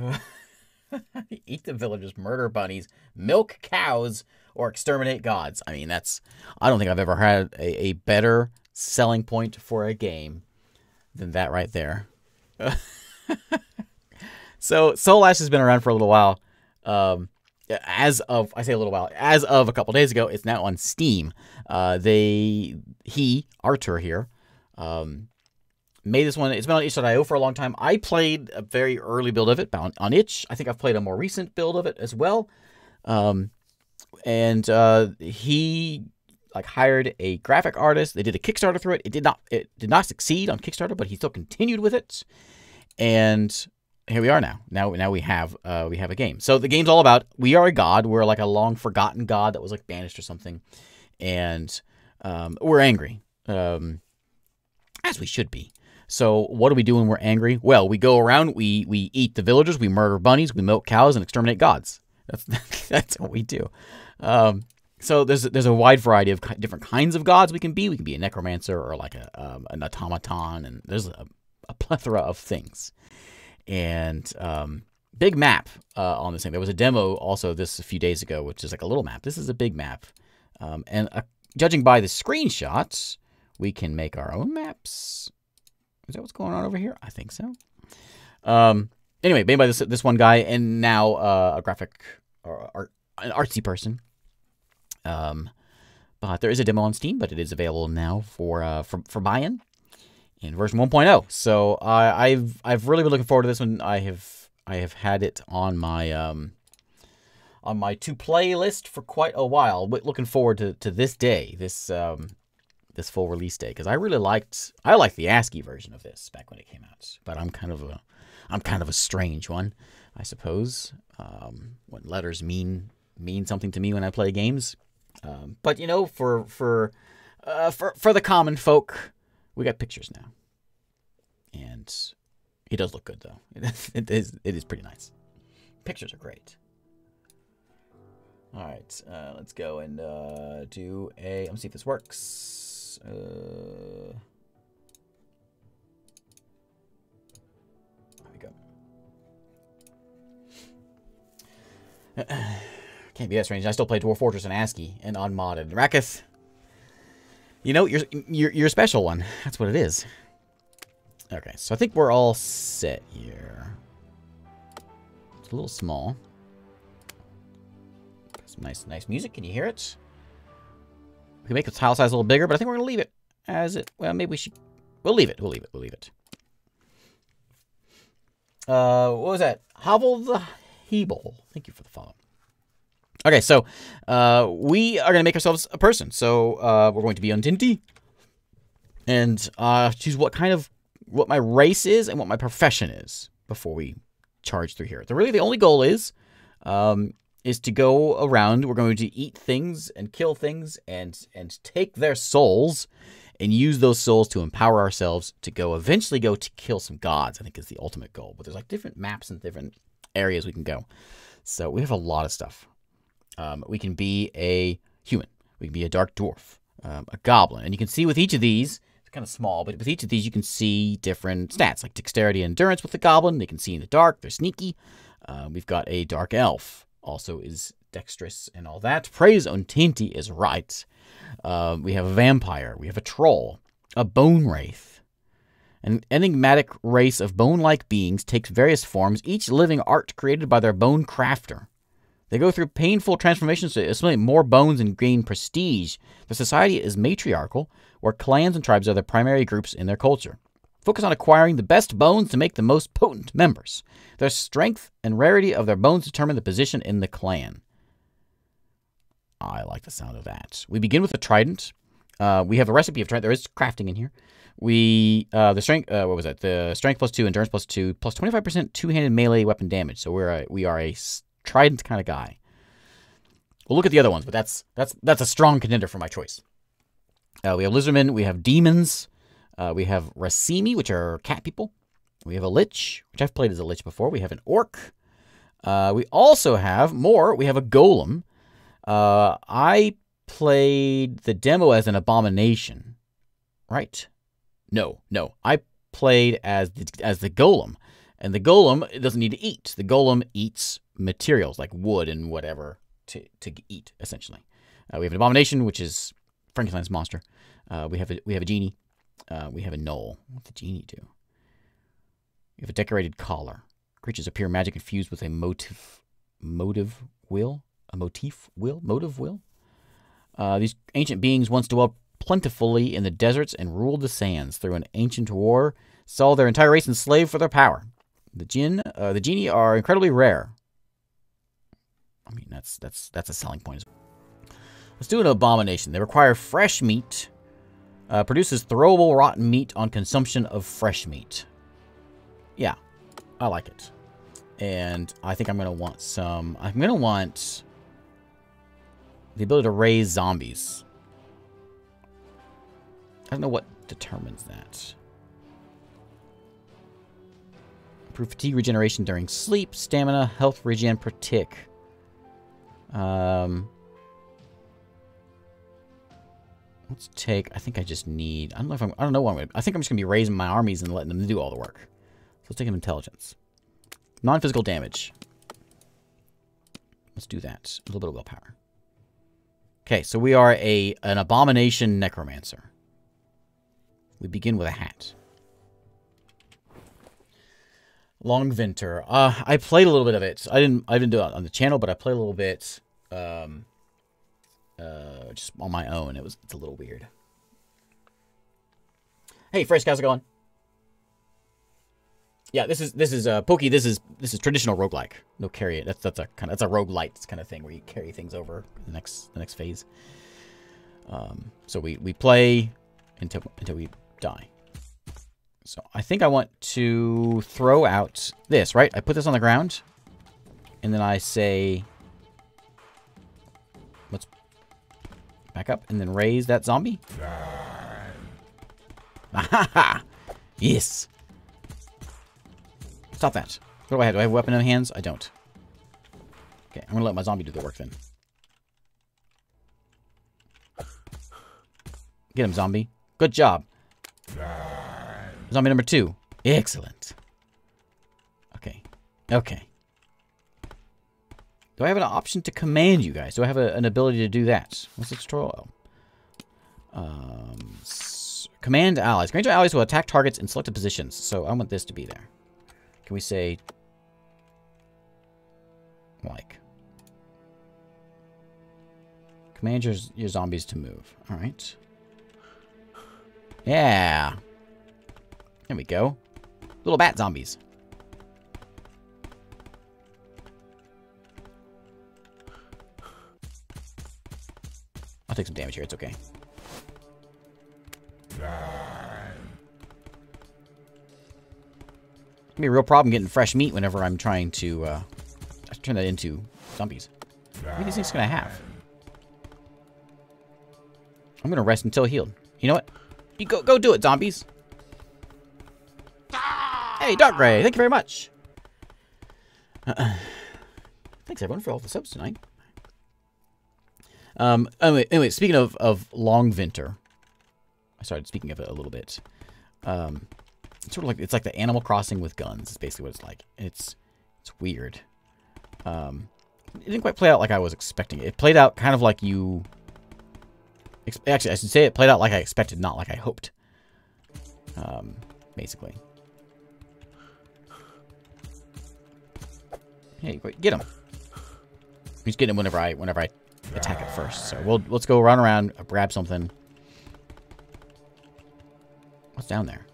Eat the villagers, murder bunnies, milk cows, or exterminate gods. I mean, that's. I don't think I've ever had a, a better selling point for a game than that right there. so Soulash has been around for a little while. Um, as of I say a little while, as of a couple days ago, it's now on Steam. Uh, they he Artur here um, made this one. It's been on itch.io for a long time. I played a very early build of it on itch. I think I've played a more recent build of it as well. Um, and uh, he like hired a graphic artist. They did a Kickstarter through it. It did not it did not succeed on Kickstarter, but he still continued with it. And here we are now. Now now we have uh, we have a game. So the game's all about we are a god. We're like a long forgotten god that was like banished or something, and um, we're angry, um, as we should be. So what do we do when we're angry? Well, we go around, we we eat the villagers, we murder bunnies, we milk cows, and exterminate gods. That's that's what we do. Um, so there's there's a wide variety of different kinds of gods we can be. We can be a necromancer or like a um, an automaton, and there's a, a plethora of things and um, big map uh, on this thing. There was a demo also this a few days ago, which is like a little map. This is a big map, um, and uh, judging by the screenshots, we can make our own maps. Is that what's going on over here? I think so. Um, anyway, made by this this one guy, and now uh, a graphic or art, an artsy person. Um, but there is a demo on Steam, but it is available now for uh, for for buy-in in version 1.0. So uh, I've I've really been looking forward to this one. I have I have had it on my um on my to play list for quite a while. Looking forward to, to this day, this um this full release day, because I really liked I liked the ASCII version of this back when it came out. But I'm kind of a I'm kind of a strange one, I suppose. Um, when letters mean mean something to me when I play games. Um, but you know, for for uh, for for the common folk, we got pictures now, and he does look good though. It is it is pretty nice. Pictures are great. All right, uh, let's go and uh, do a. Let me see if this works. Uh, there we go. Can't be that strange. I still play Dwarf Fortress and ASCII and unmodded. Raketh, you know, you're, you're, you're a special one. That's what it is. Okay, so I think we're all set here. It's a little small. Some nice, nice music. Can you hear it? We can make the tile size a little bigger, but I think we're going to leave it as it... Well, maybe we should... We'll leave it. We'll leave it. We'll leave it. Uh, what was that? Hovel the Hebel. Thank you for the follow. Okay, so uh, we are going to make ourselves a person. So uh, we're going to be Untinti and uh, choose what kind of what my race is and what my profession is before we charge through here. So really, the only goal is um, is to go around. We're going to eat things and kill things and and take their souls and use those souls to empower ourselves to go eventually go to kill some gods. I think is the ultimate goal. But there's like different maps and different areas we can go. So we have a lot of stuff. Um, we can be a human. We can be a dark dwarf, um, a goblin. And you can see with each of these, it's kind of small, but with each of these, you can see different stats like dexterity and endurance with the goblin. They can see in the dark, they're sneaky. Uh, we've got a dark elf, also is dexterous and all that. Praise Untinti is right. Uh, we have a vampire, we have a troll, a bone wraith. An enigmatic race of bone like beings takes various forms, each living art created by their bone crafter. They go through painful transformations to assimilate more bones and gain prestige. The society is matriarchal, where clans and tribes are the primary groups in their culture. Focus on acquiring the best bones to make the most potent members. Their strength and rarity of their bones determine the position in the clan. I like the sound of that. We begin with a trident. Uh, we have a recipe of trident. There is crafting in here. We uh, the strength. Uh, what was that? The strength plus two, endurance plus two, plus twenty five percent two handed melee weapon damage. So we're a, we are a trident kind of guy. We'll look at the other ones, but that's that's that's a strong contender for my choice. Uh, we have lizardmen, we have demons, uh, we have racimi, which are cat people. We have a lich, which I've played as a lich before. We have an orc. Uh, we also have more. We have a golem. Uh, I played the demo as an abomination, right? No, no. I played as the, as the golem, And the golem it doesn't need to eat. The golem eats materials like wood and whatever to, to eat, essentially. Uh, we have an abomination, which is Frankenstein's monster. Uh, we have a we have a genie. Uh, we have a gnoll. What the genie do? We have a decorated collar. Creatures appear magic infused with a motive motive will, a motif will, motive will. Uh, these ancient beings once dwelt plentifully in the deserts and ruled the sands. Through an ancient war, saw their entire race enslaved for their power. The jinn, uh, the genie are incredibly rare. I mean, that's that's that's a selling point. Let's do an abomination. They require fresh meat. Uh, produces throwable rotten meat on consumption of fresh meat. Yeah, I like it. And I think I'm going to want some... I'm going to want the ability to raise zombies. I don't know what determines that. Improve fatigue regeneration during sleep, stamina, health regen per tick. Um, let's take. I think I just need. I don't know if I'm. I don't know what I'm gonna. I think I'm just gonna be raising my armies and letting them do all the work. So let's take them intelligence. Non-physical damage. Let's do that. A little bit of willpower. Okay, so we are a an abomination necromancer. We begin with a hat. Longvinter. Uh, I played a little bit of it. I didn't. I didn't do it on the channel, but I played a little bit. Um, uh, just on my own. It was. It's a little weird. Hey, Frisk, how's it going? Yeah, this is this is uh Pokey. This is this is traditional roguelike. No carry it. That's that's a kind of that's a roguelite kind of thing where you carry things over the next the next phase. Um, so we we play until until we die. So I think I want to throw out this, right? I put this on the ground, and then I say, let's back up and then raise that zombie. Ha yes. Stop that. What do I have? Do I have a weapon in my hands? I don't. Okay, I'm to let my zombie do the work then. Get him, zombie. Good job. Zombie number two. Excellent. Okay. Okay. Do I have an option to command you guys? Do I have a, an ability to do that? What's the tutorial? Um, command allies. Grant your allies will attack targets in selected positions. So I want this to be there. Can we say... Like. Command your, your zombies to move. Alright. Yeah. There we go. Little bat zombies. Take some damage here. It's okay. It's be a real problem getting fresh meat whenever I'm trying to uh, turn that into zombies. What are these things gonna have? I'm gonna rest until healed. You know what? You go go do it, zombies. Hey, Dark Ray, thank you very much. Uh, thanks, everyone, for all the subs tonight. Um, anyway, anyway speaking of, of Longvinter, I started speaking of it a little bit. Um, it's sort of like, it's like the Animal Crossing with guns, is basically what it's like. It's, it's weird. Um, it didn't quite play out like I was expecting it. It played out kind of like you... Actually, I should say it played out like I expected, not like I hoped. Um, basically. Hey, get him. He's getting him whenever I whenever I attack it first. So we'll let's go run around, grab something. What's down there?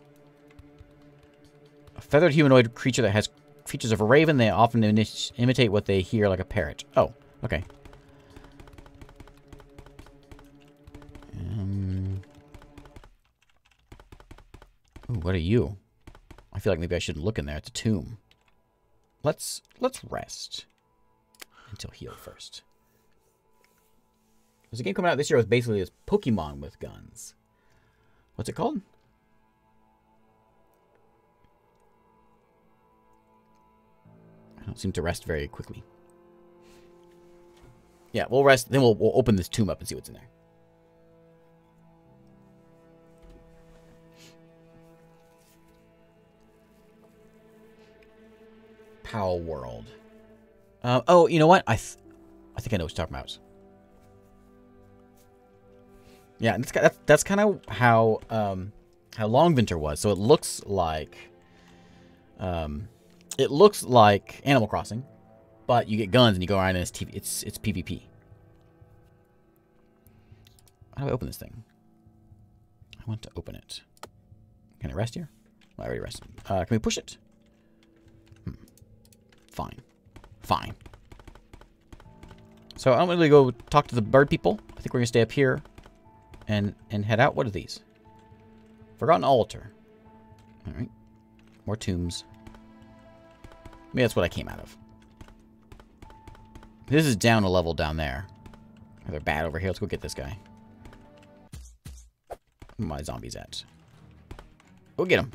A feathered humanoid creature that has features of a raven. They often imitate what they hear like a parrot. Oh, okay. Um. Ooh, what are you? I feel like maybe I shouldn't look in there. It's a tomb. Let's let's rest until heal first. There's a game coming out this year with basically this Pokemon with guns. What's it called? I don't seem to rest very quickly. Yeah, we'll rest. Then we'll, we'll open this tomb up and see what's in there. Palworld. Uh, oh, you know what? I, th I think I know what you're talking about. Yeah, that's that's, that's kind of how um, how Longvinter was. So it looks like um, it looks like Animal Crossing, but you get guns and you go around and it's TV, it's it's PvP. How do I open this thing? I want to open it. Can I rest here? I already rested. Uh, can we push it? Hmm. Fine. Fine. So I'm going to go talk to the bird people. I think we're going to stay up here and and head out. What are these? Forgotten altar. All right. More tombs. Maybe that's what I came out of. This is down a level down there. They're bad over here. Let's go get this guy. Where my zombies at? Go get him.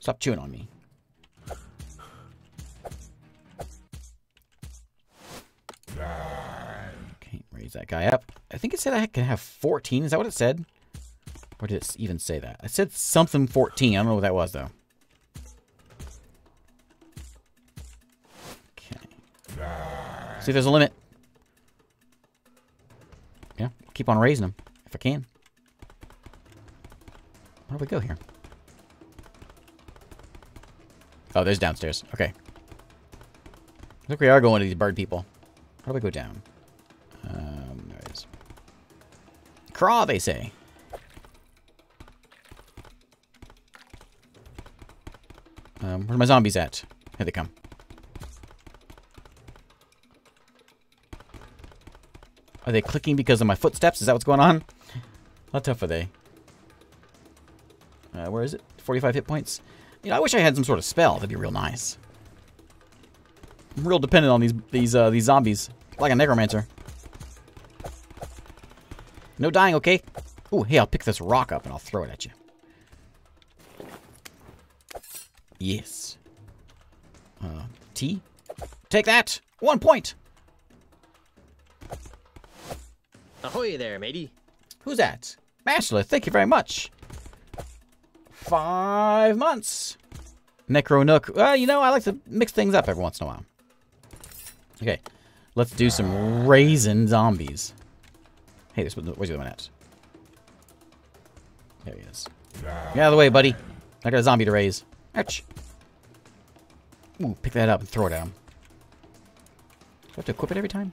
Stop chewing on me. Raise that guy up. I think it said I can have 14. Is that what it said? Or did it even say that? I said something 14. I don't know what that was, though. Okay. See if there's a limit. Yeah, keep on raising them if I can. Where do we go here? Oh, there's downstairs. Okay. Think we are going to these bird people. How do we go down? Craw, they say. Um, where are my zombies at? Here they come. Are they clicking because of my footsteps? Is that what's going on? How tough are they? Uh, where is it? 45 hit points? You know, I wish I had some sort of spell. That'd be real nice. I'm real dependent on these these uh, these zombies. Like a necromancer. No dying, okay? Ooh, hey, I'll pick this rock up and I'll throw it at you. Yes. Uh, T? Take that! One point! Ahoy there, matey. Who's that? Master, thank you very much. Five months. Necro Nook. Well, you know, I like to mix things up every once in a while. Okay. Let's do some raisin zombies. Hey, this where's the other one at? There he is. Get out of the way, buddy. I got a zombie to raise. Ouch. Ooh, pick that up and throw it at him. Do I have to equip it every time?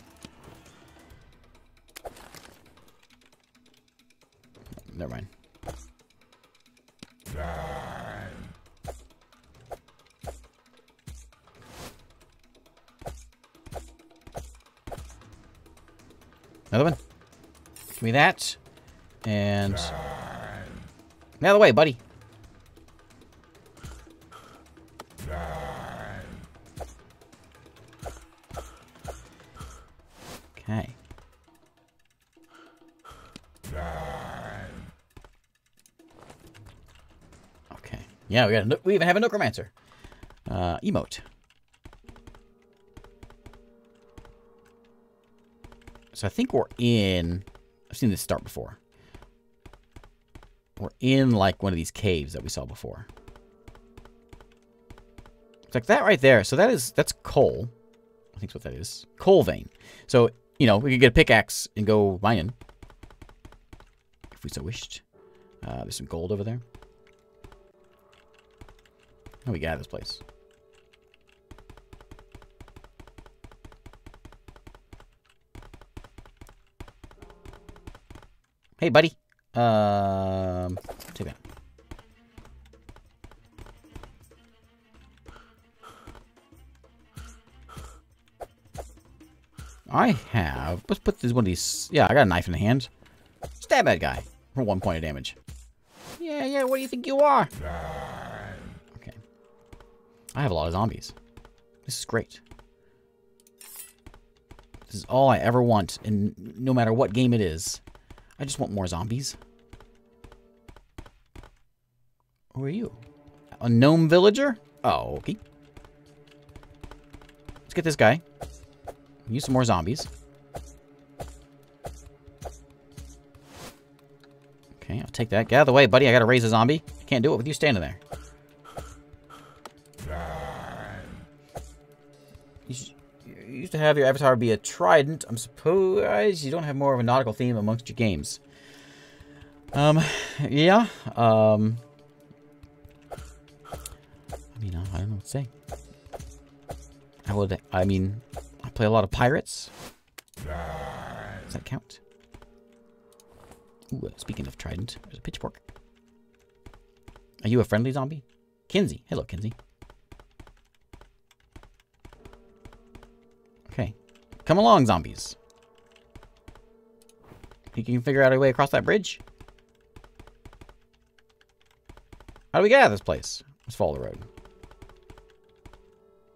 Never mind. Another one. Give me that. And... Out of the way, buddy. Okay. Okay. Yeah, we got a, we even have a necromancer. Uh, emote. So I think we're in... I've seen this start before. We're in, like, one of these caves that we saw before. It's like that right there. So that is... That's coal. I think that's what that is. Coal vein. So, you know, we could get a pickaxe and go mining. If we so wished. Uh, there's some gold over there. How we get out of this place? Hey, buddy. Um, take that. I have. Let's put this one of these. Yeah, I got a knife in the hand. Stab that guy for one point of damage. Yeah, yeah. What do you think you are? Okay. I have a lot of zombies. This is great. This is all I ever want, and no matter what game it is. I just want more zombies. Who are you? A gnome villager? Oh, okay. Let's get this guy. Use some more zombies. Okay, I'll take that. Get out of the way, buddy. I gotta raise a zombie. Can't do it with you standing there. Used to have your avatar be a trident. I'm surprised you don't have more of a nautical theme amongst your games. Um, yeah. Um, I mean, I don't know what to say. I would. I mean, I play a lot of pirates. Does that count? Ooh, uh, speaking of trident, there's a pitchfork. Are you a friendly zombie? Kinsey. Hello, Kinsey. Come along, zombies. Think you can figure out a way across that bridge? How do we get out of this place? Let's follow the road.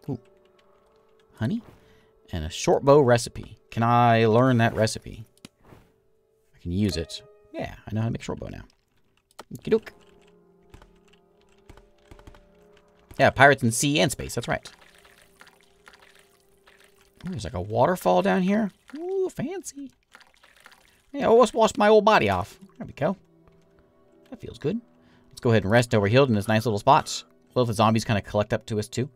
Ooh. Honey? And a short bow recipe. Can I learn that recipe? I can use it. Yeah, I know how to make short bow now. Okie doke. Yeah, pirates in sea and space. That's right. Ooh, there's like a waterfall down here. Ooh, fancy. Yeah, I almost washed my old body off. There we go. That feels good. Let's go ahead and rest over healed in this nice little spot. Well, if the zombies kind of collect up to us too.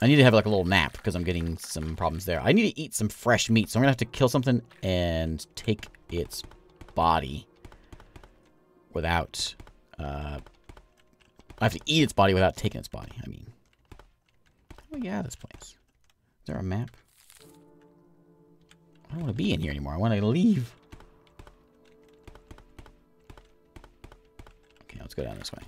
I need to have like a little nap because I'm getting some problems there. I need to eat some fresh meat, so I'm going to have to kill something and take its body without... Uh, I have to eat its body without taking its body. I mean, out of this place? Is there a map? I don't want to be in here anymore. I want to leave. Okay, let's go down this way.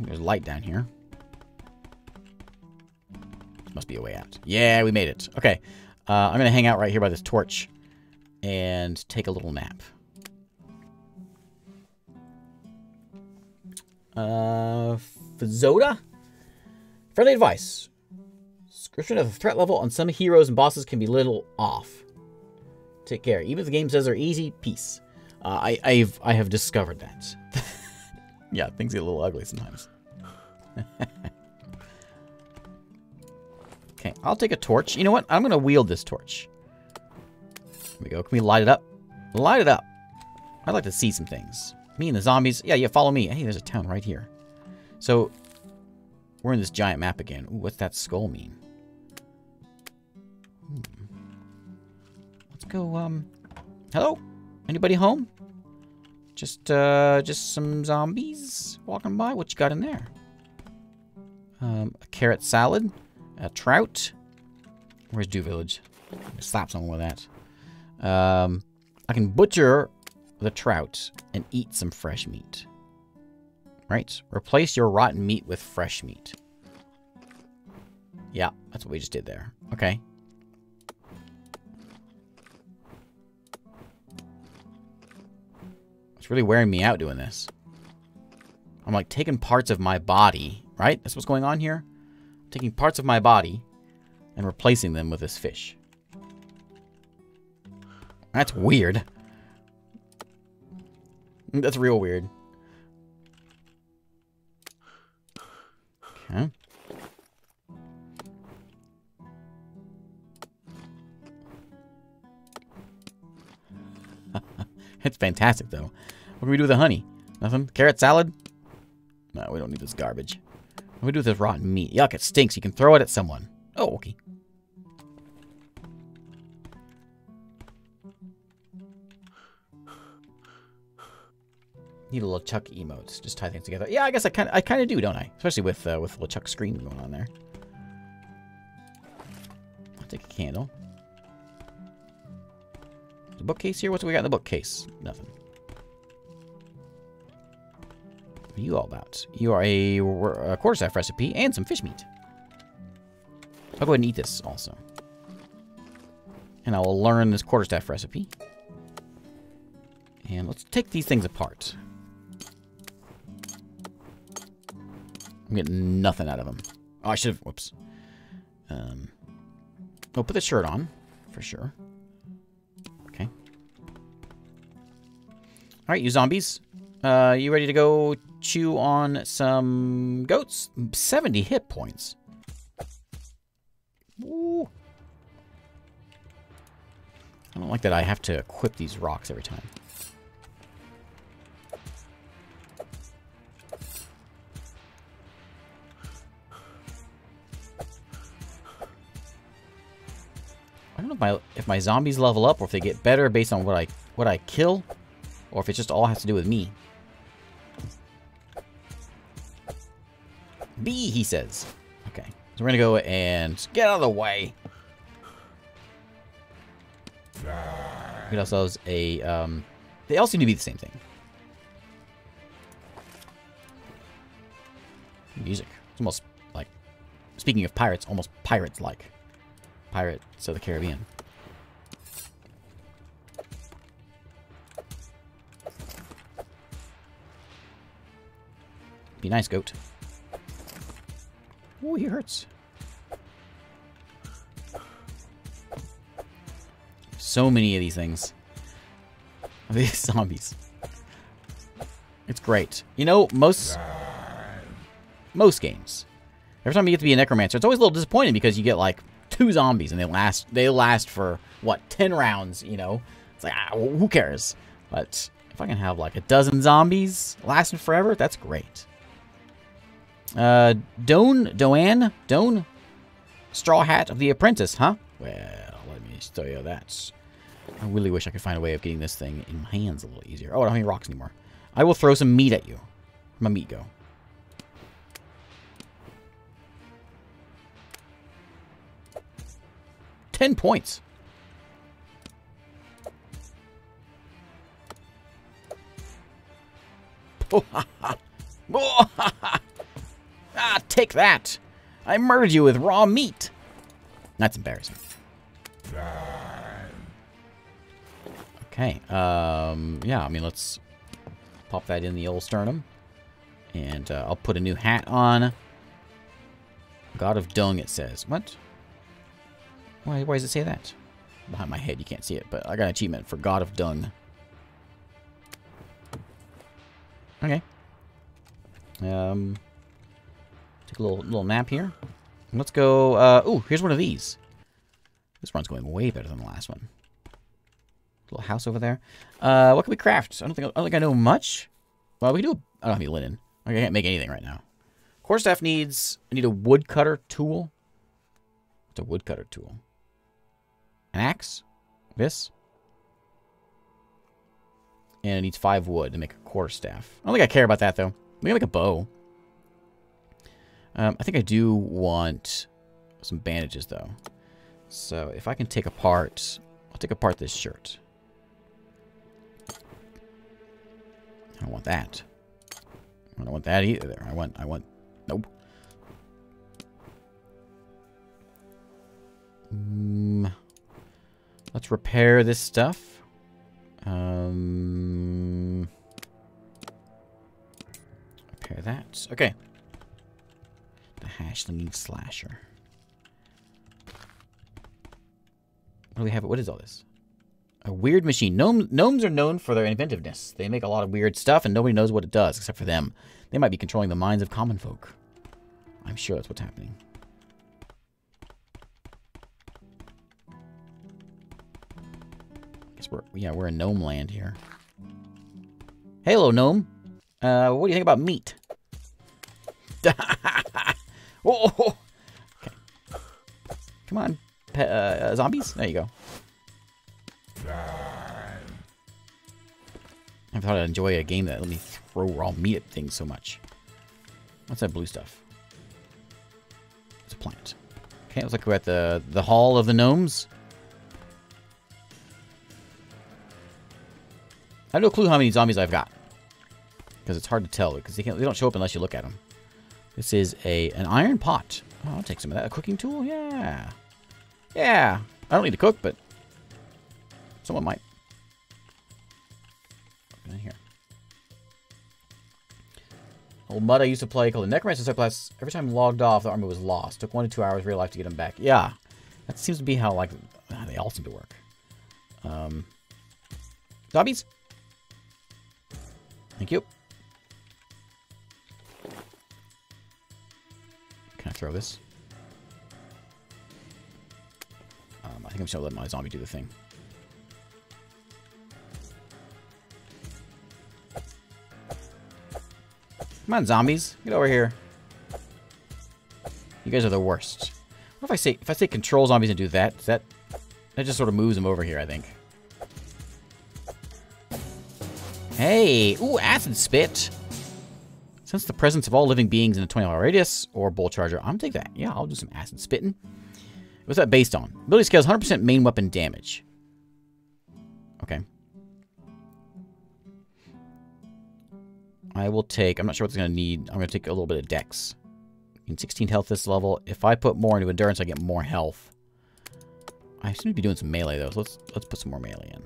There's light down here. Must be a way out. Yeah, we made it. Okay. Uh, I'm going to hang out right here by this torch and take a little nap. Uh, Fzoda? Friendly advice. Description of the threat level on some heroes and bosses can be little off. Take care. Even if the game says they're easy, peace. Uh, I, I've, I have discovered that. yeah, things get a little ugly sometimes. okay, I'll take a torch. You know what? I'm going to wield this torch. There we go. Can we light it up? Light it up. I'd like to see some things. Me and the zombies. Yeah, yeah, follow me. Hey, there's a town right here. So, we're in this giant map again. Ooh, what's that skull mean? Hmm. Let's go, um... Hello? Anybody home? Just, uh, just some zombies walking by. What you got in there? Um, a carrot salad. A trout. Where's Dew Village? Slap someone with that. Um, I can butcher the trout and eat some fresh meat. Right? Replace your rotten meat with fresh meat. Yeah, that's what we just did there. Okay. It's really wearing me out doing this. I'm like taking parts of my body, right? That's what's going on here. taking parts of my body and replacing them with this fish. That's weird. That's real weird. Okay. it's fantastic, though. What can we do with the honey? Nothing? Carrot salad? No, we don't need this garbage. What do we do with this rotten meat? Yuck, it stinks. You can throw it at someone. Oh, okay. Need a LeChuck emotes. Just tie things together. Yeah, I guess I kind I kind of do, don't I? Especially with uh, with LeChuck screen going on there. I'll take a candle. The bookcase here? What's we got in the bookcase? Nothing. What are you all about? You are a, a quarterstaff recipe and some fish meat. I'll go ahead and eat this also. And I will learn this quarterstaff recipe. And let's take these things apart. I'm getting nothing out of them. Oh, I should have... Whoops. Um, I'll put the shirt on, for sure. Okay. Alright, you zombies. Uh, you ready to go chew on some goats? 70 hit points. Ooh. I don't like that I have to equip these rocks every time. Don't know if my if my zombies level up or if they get better based on what I what I kill, or if it just all has to do with me. B, he says. Okay, so we're gonna go and get out of the way. Get ourselves a. Um, they all seem to be the same thing. Music. It's almost like, speaking of pirates, almost pirates-like. Pirates of the Caribbean. Be nice, goat. Oh, he hurts. So many of these things. These zombies. It's great. You know, most most games. Every time you get to be a necromancer, it's always a little disappointing because you get like two zombies and they last they last for what ten rounds. You know, it's like ah, who cares? But if I can have like a dozen zombies lasting forever, that's great. Uh, Doan, Doan, Doan, Straw Hat of the Apprentice, huh? Well, let me tell you that. I really wish I could find a way of getting this thing in my hands a little easier. Oh, I don't have any rocks anymore. I will throw some meat at you. Where'd my meat go? Ten points. ah, take that. I murdered you with raw meat. That's embarrassing. Okay. Um, yeah, I mean, let's pop that in the old sternum. And uh, I'll put a new hat on. God of Dung, it says. What? Why, why does it say that? Behind my head, you can't see it, but I got an achievement for God of Dung. Okay. Um, take a little little nap here. Let's go. Uh, ooh, here's one of these. This one's going way better than the last one. Little house over there. Uh, what can we craft? I don't think I don't think I know much. Well, we can do. A, I don't have any linen. I can't make anything right now. Quarterstaff needs. I need a woodcutter tool. It's a woodcutter tool. An axe. This. And it needs five wood to make a quarterstaff. I don't think I care about that though. We can make a bow. Um, I think I do want some bandages though. So if I can take apart, I'll take apart this shirt. I don't want that. I don't want that either. I want. I want. Nope. Mm, let's repair this stuff. Um, repair that. Okay. The hashling slasher. What do we have? What is all this? A weird machine. Gnome, gnomes are known for their inventiveness. They make a lot of weird stuff, and nobody knows what it does except for them. They might be controlling the minds of common folk. I'm sure that's what's happening. Guess we're yeah we're in gnome land here. Hello gnome. Uh, what do you think about meat? oh, okay. Come on, uh, zombies. There you go. I thought I'd enjoy a game that let me throw raw meat at things so much. What's that blue stuff? It's a plant. Okay, looks like we're at the, the Hall of the Gnomes. Have no clue how many zombies I've got. Because it's hard to tell, because they, they don't show up unless you look at them. This is a an iron pot. Oh, I'll take some of that. A cooking tool? Yeah. Yeah. I don't need to cook, but someone might. In here. Old mud I used to play called the Necromancer Subclass. Every time logged off, the army was lost. Took one to two hours real life to get them back. Yeah. That seems to be how, like, they all seem to work. Um, zombies? Thank you. Can I throw this? Um, I think I'm just gonna let my zombie do the thing. Come on, zombies. Get over here. You guys are the worst. What if I say if I say control zombies and do that? That That just sort of moves him over here, I think. Hey! Ooh, Acid Spit! Since the presence of all living beings in a 20 mile radius, or Bull Charger, I'm gonna take that. Yeah, I'll do some Acid Spitting. What's that based on? Ability scales 100% main weapon damage. Okay. I will take, I'm not sure what's going to need, I'm going to take a little bit of dex. In 16 health this level. If I put more into endurance, I get more health. I seem to be doing some melee though, so let's let's put some more melee in.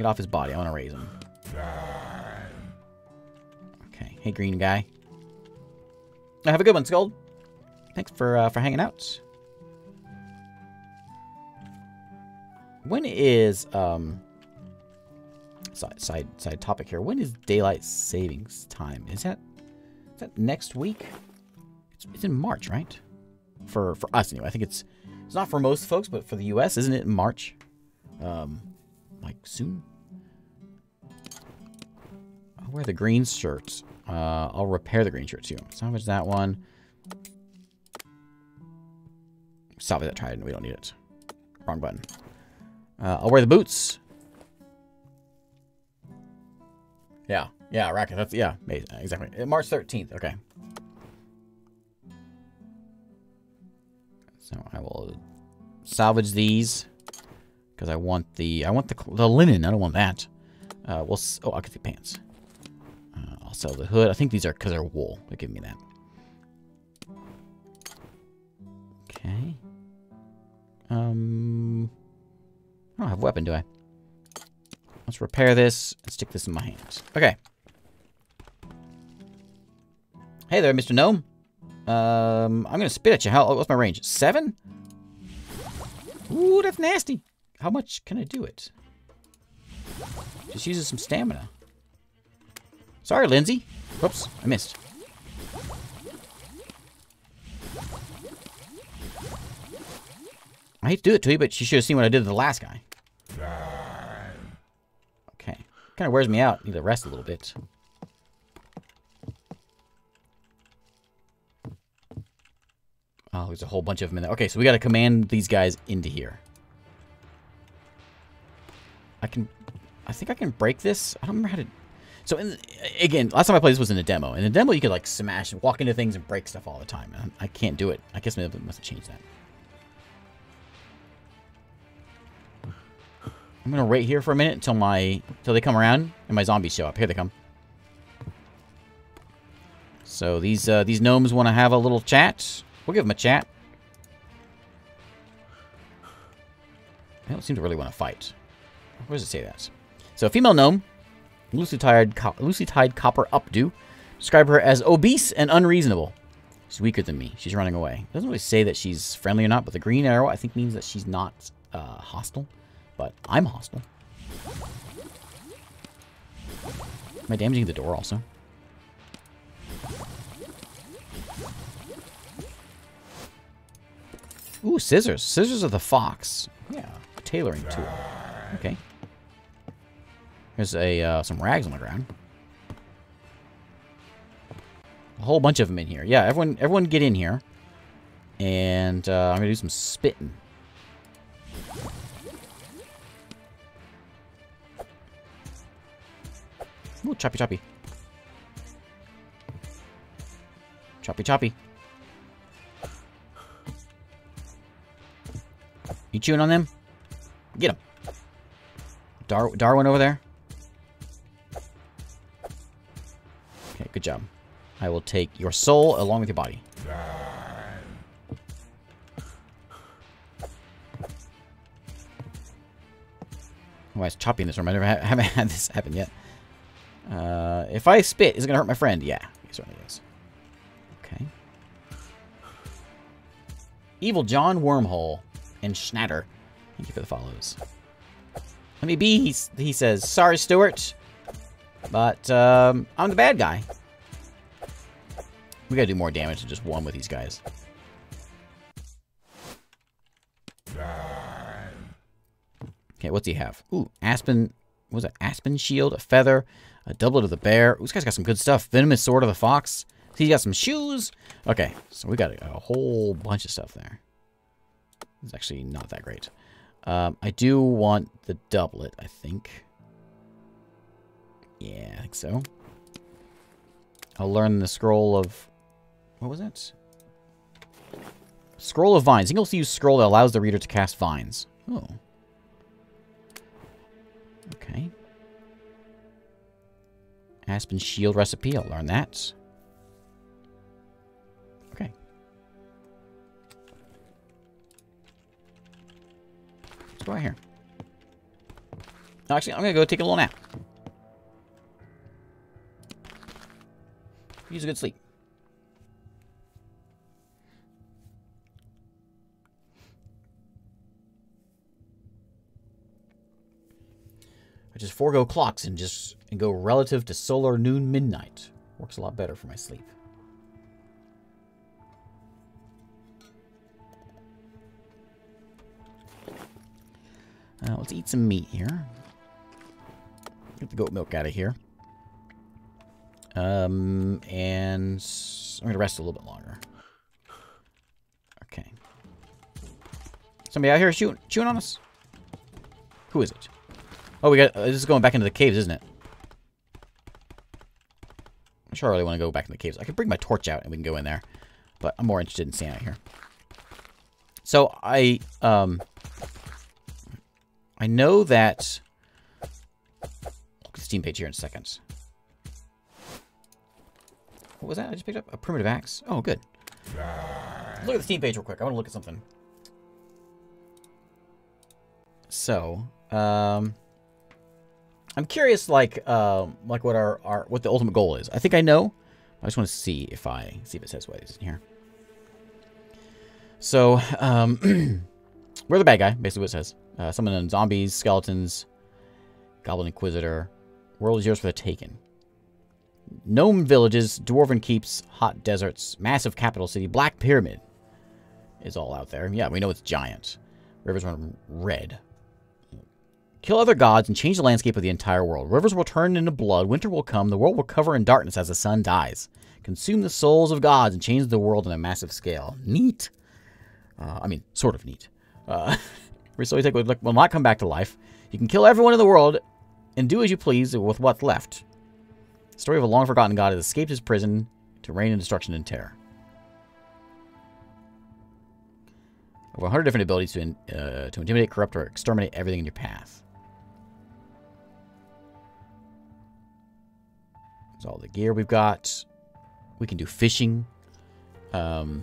Get off his body, I want to raise him. Okay. Hey green guy. I have a good one, Scold. Thanks for uh, for hanging out. When is um side side side topic here? When is daylight savings time? Is that is that next week? It's, it's in March, right? For for us anyway. I think it's it's not for most folks, but for the U.S., isn't it in March? Um, like soon. I'll wear the green shirts. Uh, I'll repair the green shirt too. Salvage that one. Salvage that trident. We don't need it. Wrong button. Uh, I'll wear the boots. Yeah, yeah, racket. That's yeah, exactly. Uh, March thirteenth. Okay. So I will salvage these because I want the I want the the linen. I don't want that. Uh, we'll oh I'll get the pants. I'll sell the hood. I think these are because they're wool. They're me that. Okay. Um, I don't have a weapon, do I? Let's repair this and stick this in my hands. Okay. Hey there, Mr. Gnome. Um, I'm gonna spit at you. How? What's my range? Seven? Ooh, that's nasty. How much can I do it? Just uses some stamina. Sorry, Lindsay. Oops, I missed. I hate to do it to you, but you should have seen what I did to the last guy. Okay. Kind of wears me out. Need to rest a little bit. Oh, there's a whole bunch of them in there. Okay, so we got to command these guys into here. I can... I think I can break this. I don't remember how to... So, in, again, last time I played this was in a demo. In the demo, you could, like, smash and walk into things and break stuff all the time. I, I can't do it. I guess maybe I must have changed that. I'm to wait here for a minute until my... until they come around and my zombies show up. Here they come. So, these, uh, these gnomes want to have a little chat. We'll give them a chat. They don't seem to really want to fight. Where does it say that? So, a female gnome loosely tied, loosely tied copper updo. Describe her as obese and unreasonable. She's weaker than me. She's running away. Doesn't really say that she's friendly or not, but the green arrow I think means that she's not uh, hostile. But I'm hostile. Am I damaging the door also? Ooh, scissors. Scissors of the fox. Yeah, tailoring tool. Okay. There's a uh, some rags on the ground. A whole bunch of them in here. Yeah, everyone, everyone, get in here. And uh, I'm gonna do some spitting. Ooh, choppy, choppy. Choppy, choppy. You chewing on them? Get him. Dar Darwin over there. Good job. I will take your soul along with your body. Why is choppy in this room? I never ha haven't had this happen yet. Uh, if I spit, is it going to hurt my friend? Yeah, he certainly is. Okay. Evil John Wormhole and Schnatter. Thank you for the follows. Let me be, he, he says. Sorry, Stuart. But, um, I'm the bad guy. We gotta do more damage than just one with these guys. Okay, what's he have? Ooh, Aspen, what was it? Aspen Shield, a Feather, a Doublet of the Bear. Ooh, this guy's got some good stuff. Venomous Sword of the Fox. He's got some shoes. Okay, so we got a, a whole bunch of stuff there. It's actually not that great. Um, I do want the doublet, I think. Yeah, I think so. I'll learn the scroll of... What was it? Scroll of Vines. You can also use scroll that allows the reader to cast vines. Oh. Okay. Aspen Shield recipe. I'll learn that. Okay. Let's go right here. Actually, I'm going to go take a little nap. Use a good sleep. Just forego clocks and just and go relative to solar noon midnight. Works a lot better for my sleep. Uh, let's eat some meat here. Get the goat milk out of here. Um, and I'm going to rest a little bit longer. Okay. Somebody out here chewing, chewing on us? Who is it? Oh, we got. Uh, this is going back into the caves, isn't it? I'm sure I really want to go back in the caves. I could bring my torch out and we can go in there, but I'm more interested in staying out here. So I um I know that. Look at the Steam page here in seconds. What was that I just picked up? A primitive axe. Oh, good. Look at the Steam page real quick. I want to look at something. So, um, I'm curious, like, um, like what our, our what the ultimate goal is. I think I know. I just want to see if I see if it says what it is in here. So, um, we're the bad guy. Basically, what it says. Uh, summon zombies, skeletons, goblin inquisitor. World is yours for the taking. Gnome villages, dwarven keeps, hot deserts, massive capital city, black pyramid is all out there. Yeah, we know it's giant. Rivers run red. Kill other gods and change the landscape of the entire world. Rivers will turn into blood, winter will come, the world will cover in darkness as the sun dies. Consume the souls of gods and change the world on a massive scale. Neat. Uh, I mean, sort of neat. Uh, Restore take will not come back to life. You can kill everyone in the world and do as you please with what's left. The story of a long forgotten god has escaped his prison to reign in destruction and terror. Over 100 different abilities to, in, uh, to intimidate, corrupt, or exterminate everything in your path. That's all the gear we've got. We can do fishing. Um,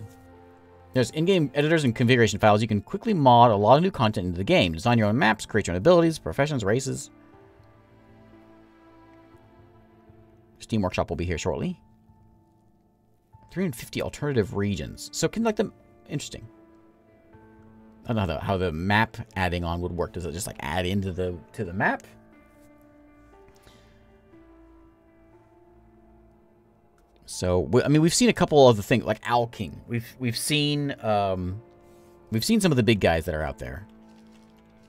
there's in-game editors and configuration files. You can quickly mod a lot of new content into the game. Design your own maps, create your own abilities, professions, races. Steam Workshop will be here shortly. 350 alternative regions. So can like the interesting. I don't know how the, how the map adding on would work. Does it just like add into the to the map? So I mean, we've seen a couple of the things like Owl King. We've we've seen um, we've seen some of the big guys that are out there,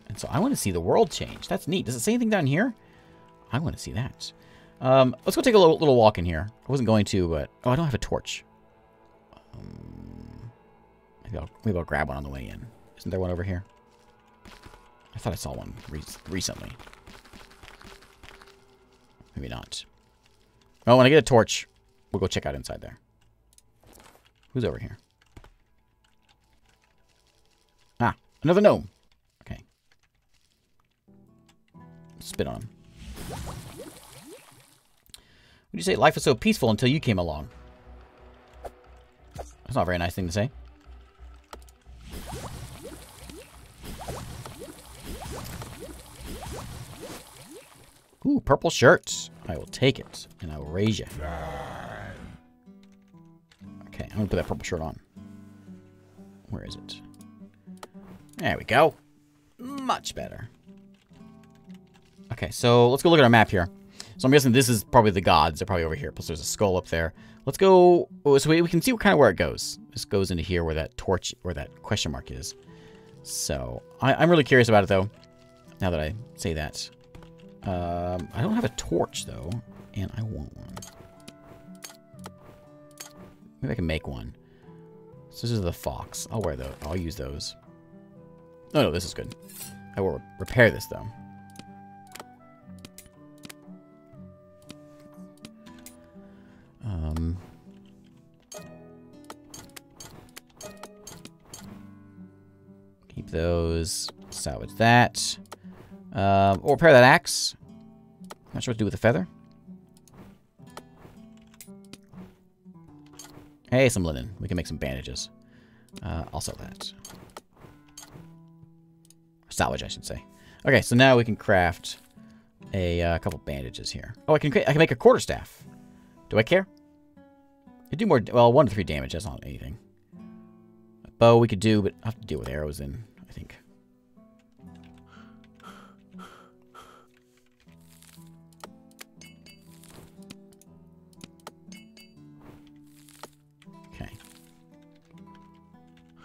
and so I want to see the world change. That's neat. Does it say anything down here? I want to see that. Um, let's go take a little, little walk in here. I wasn't going to, but oh, I don't have a torch. Um, maybe I'll maybe I'll grab one on the way in. Isn't there one over here? I thought I saw one re recently. Maybe not. Oh, when I get a torch, We'll go check out inside there. Who's over here? Ah, another gnome. Okay. Spit on him. Would you say life was so peaceful until you came along? That's not a very nice thing to say. Ooh, purple shirts. I will take it, and I will raise you. Okay, I'm gonna put that purple shirt on. Where is it? There we go. Much better. Okay, so let's go look at our map here. So I'm guessing this is probably the gods. They're probably over here. Plus there's a skull up there. Let's go. Oh, so we, we can see kind of where it goes. This goes into here where that torch, where that question mark is. So I, I'm really curious about it though. Now that I say that. Um, I don't have a torch though, and I want one. Maybe I can make one. So this is the fox. I'll wear those. I'll use those. Oh no, this is good. I will repair this though. Um, keep those. Salvage that. Um, or repair that axe. Not sure what to do with the feather. Hey, some linen. We can make some bandages. Uh, sell that. Salvage, I should say. Okay, so now we can craft a uh, couple bandages here. Oh, I can I can make a quarterstaff. Do I care? It do more. Well, one to three damage. That's not anything. A bow we could do, but I have to deal with arrows in. I think.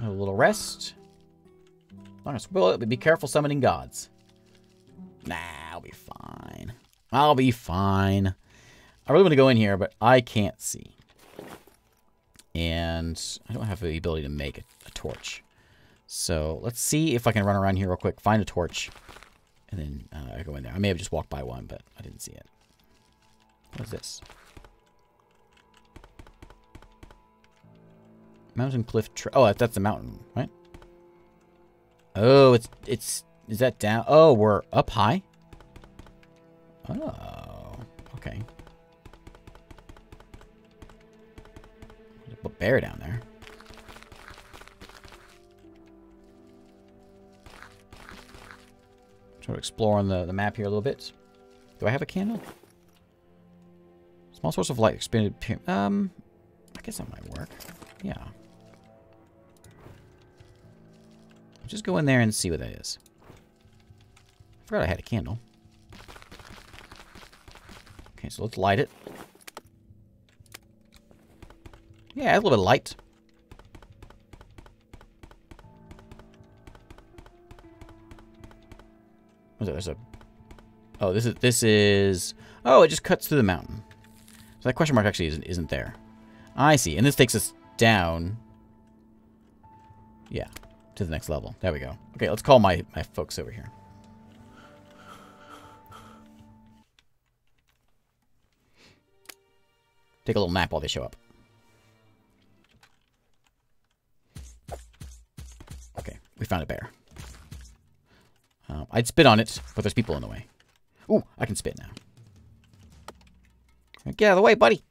A little rest. Long as well, be careful summoning gods. Nah, I'll be fine. I'll be fine. I really want to go in here, but I can't see. And I don't have the ability to make a, a torch. So let's see if I can run around here real quick, find a torch, and then uh, I go in there. I may have just walked by one, but I didn't see it. What is this? Mountain cliff. oh, that's the mountain, right? Oh, it's it's is that down? Oh, we're up high. Oh, okay. a bear down there. Try to explore on the, the map here a little bit. Do I have a candle? Small source of light expanded. Um, I guess that might work. Yeah. Just go in there and see what that is. I forgot I had a candle. Okay, so let's light it. Yeah, a little bit of light. What's that? There's a... Oh, this is... This is... Oh, it just cuts through the mountain. So that question mark actually isn't, isn't there. I see. And this takes us down. Yeah. To the next level. There we go. Okay, let's call my, my folks over here. Take a little nap while they show up. Okay, we found a bear. Um, I'd spit on it, but there's people in the way. Ooh, I can spit now. Get out of the way, buddy.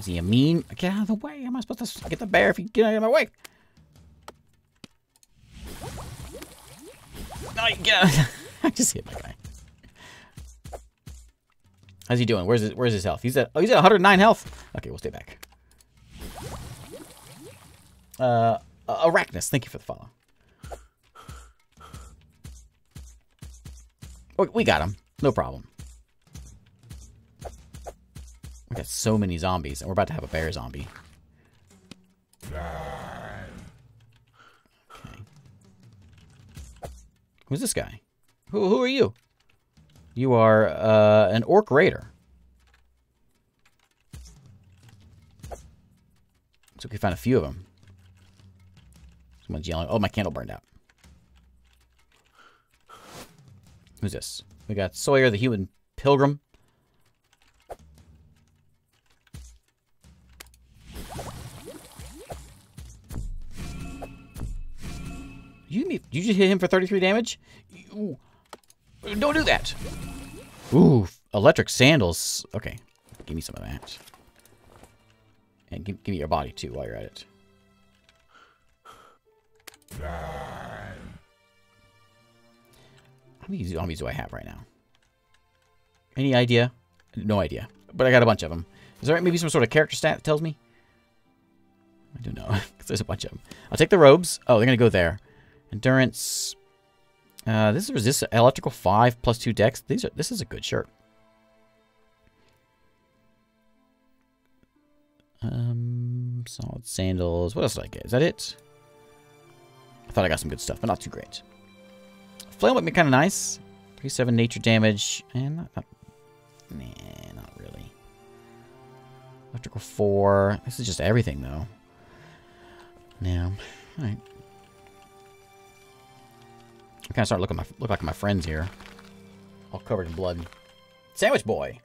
Is he a mean? Get out of the way. Am I supposed to get the bear if you get out of my way? No, get out. I just hit my guy. How's he doing? Where's his, where's his health? He's at oh he's at 109 health. Okay, we'll stay back. Uh, uh, Arachnus, thank you for the follow. Oh, we got him. No problem. We got so many zombies, and we're about to have a bear zombie. Okay. Who's this guy? Who, who are you? You are uh, an orc raider. So we found a few of them. Someone's yelling. Oh, my candle burned out. Who's this? We got Sawyer, the human pilgrim. You you just hit him for 33 damage? Don't do that. Ooh, electric sandals. Okay, give me some of that. And give, give me your body, too, while you're at it. How many zombies do I have right now? Any idea? No idea. But I got a bunch of them. Is there maybe some sort of character stat that tells me? I don't know. Because there's a bunch of them. I'll take the robes. Oh, they're going to go there. Endurance. Uh, this is resist electrical 5 plus 2 dex. These are, this is a good shirt. Um, solid sandals. What else did I get? Is that it? I thought I got some good stuff, but not too great. Flail might be kind of nice. Increase 7 nature damage. And not, not, nah, not really. Electrical 4. This is just everything, though. Yeah. Alright. I kind of start looking my look like my friends here, all covered in blood. Sandwich boy.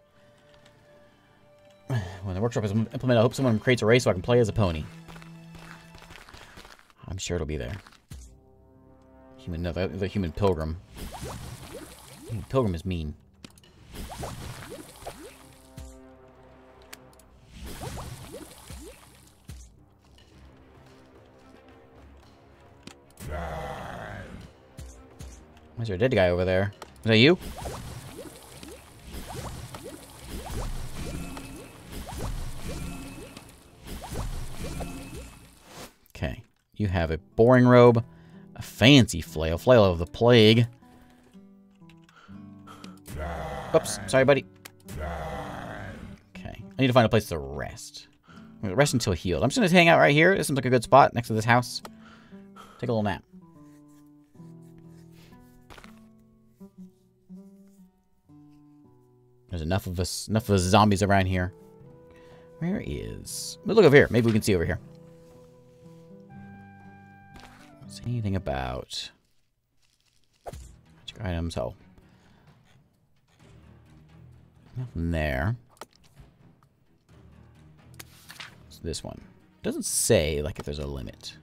When the workshop is implemented, I hope someone creates a race so I can play as a pony. I'm sure it'll be there. Human, no, the, human pilgrim. Pilgrim is mean. Why's there a dead guy over there? Is that you? Okay. You have a boring robe, a fancy flail, flail of the plague. Oops, sorry, buddy. Okay. I need to find a place to rest. Rest until healed. I'm just going to hang out right here. This seems like a good spot next to this house. Take a little nap. There's enough of us, enough of us zombies around here. Where is... But look over here. Maybe we can see over here. See anything about... Magic items. Oh. Nothing there. It's this one. It doesn't say, like, if there's a limit.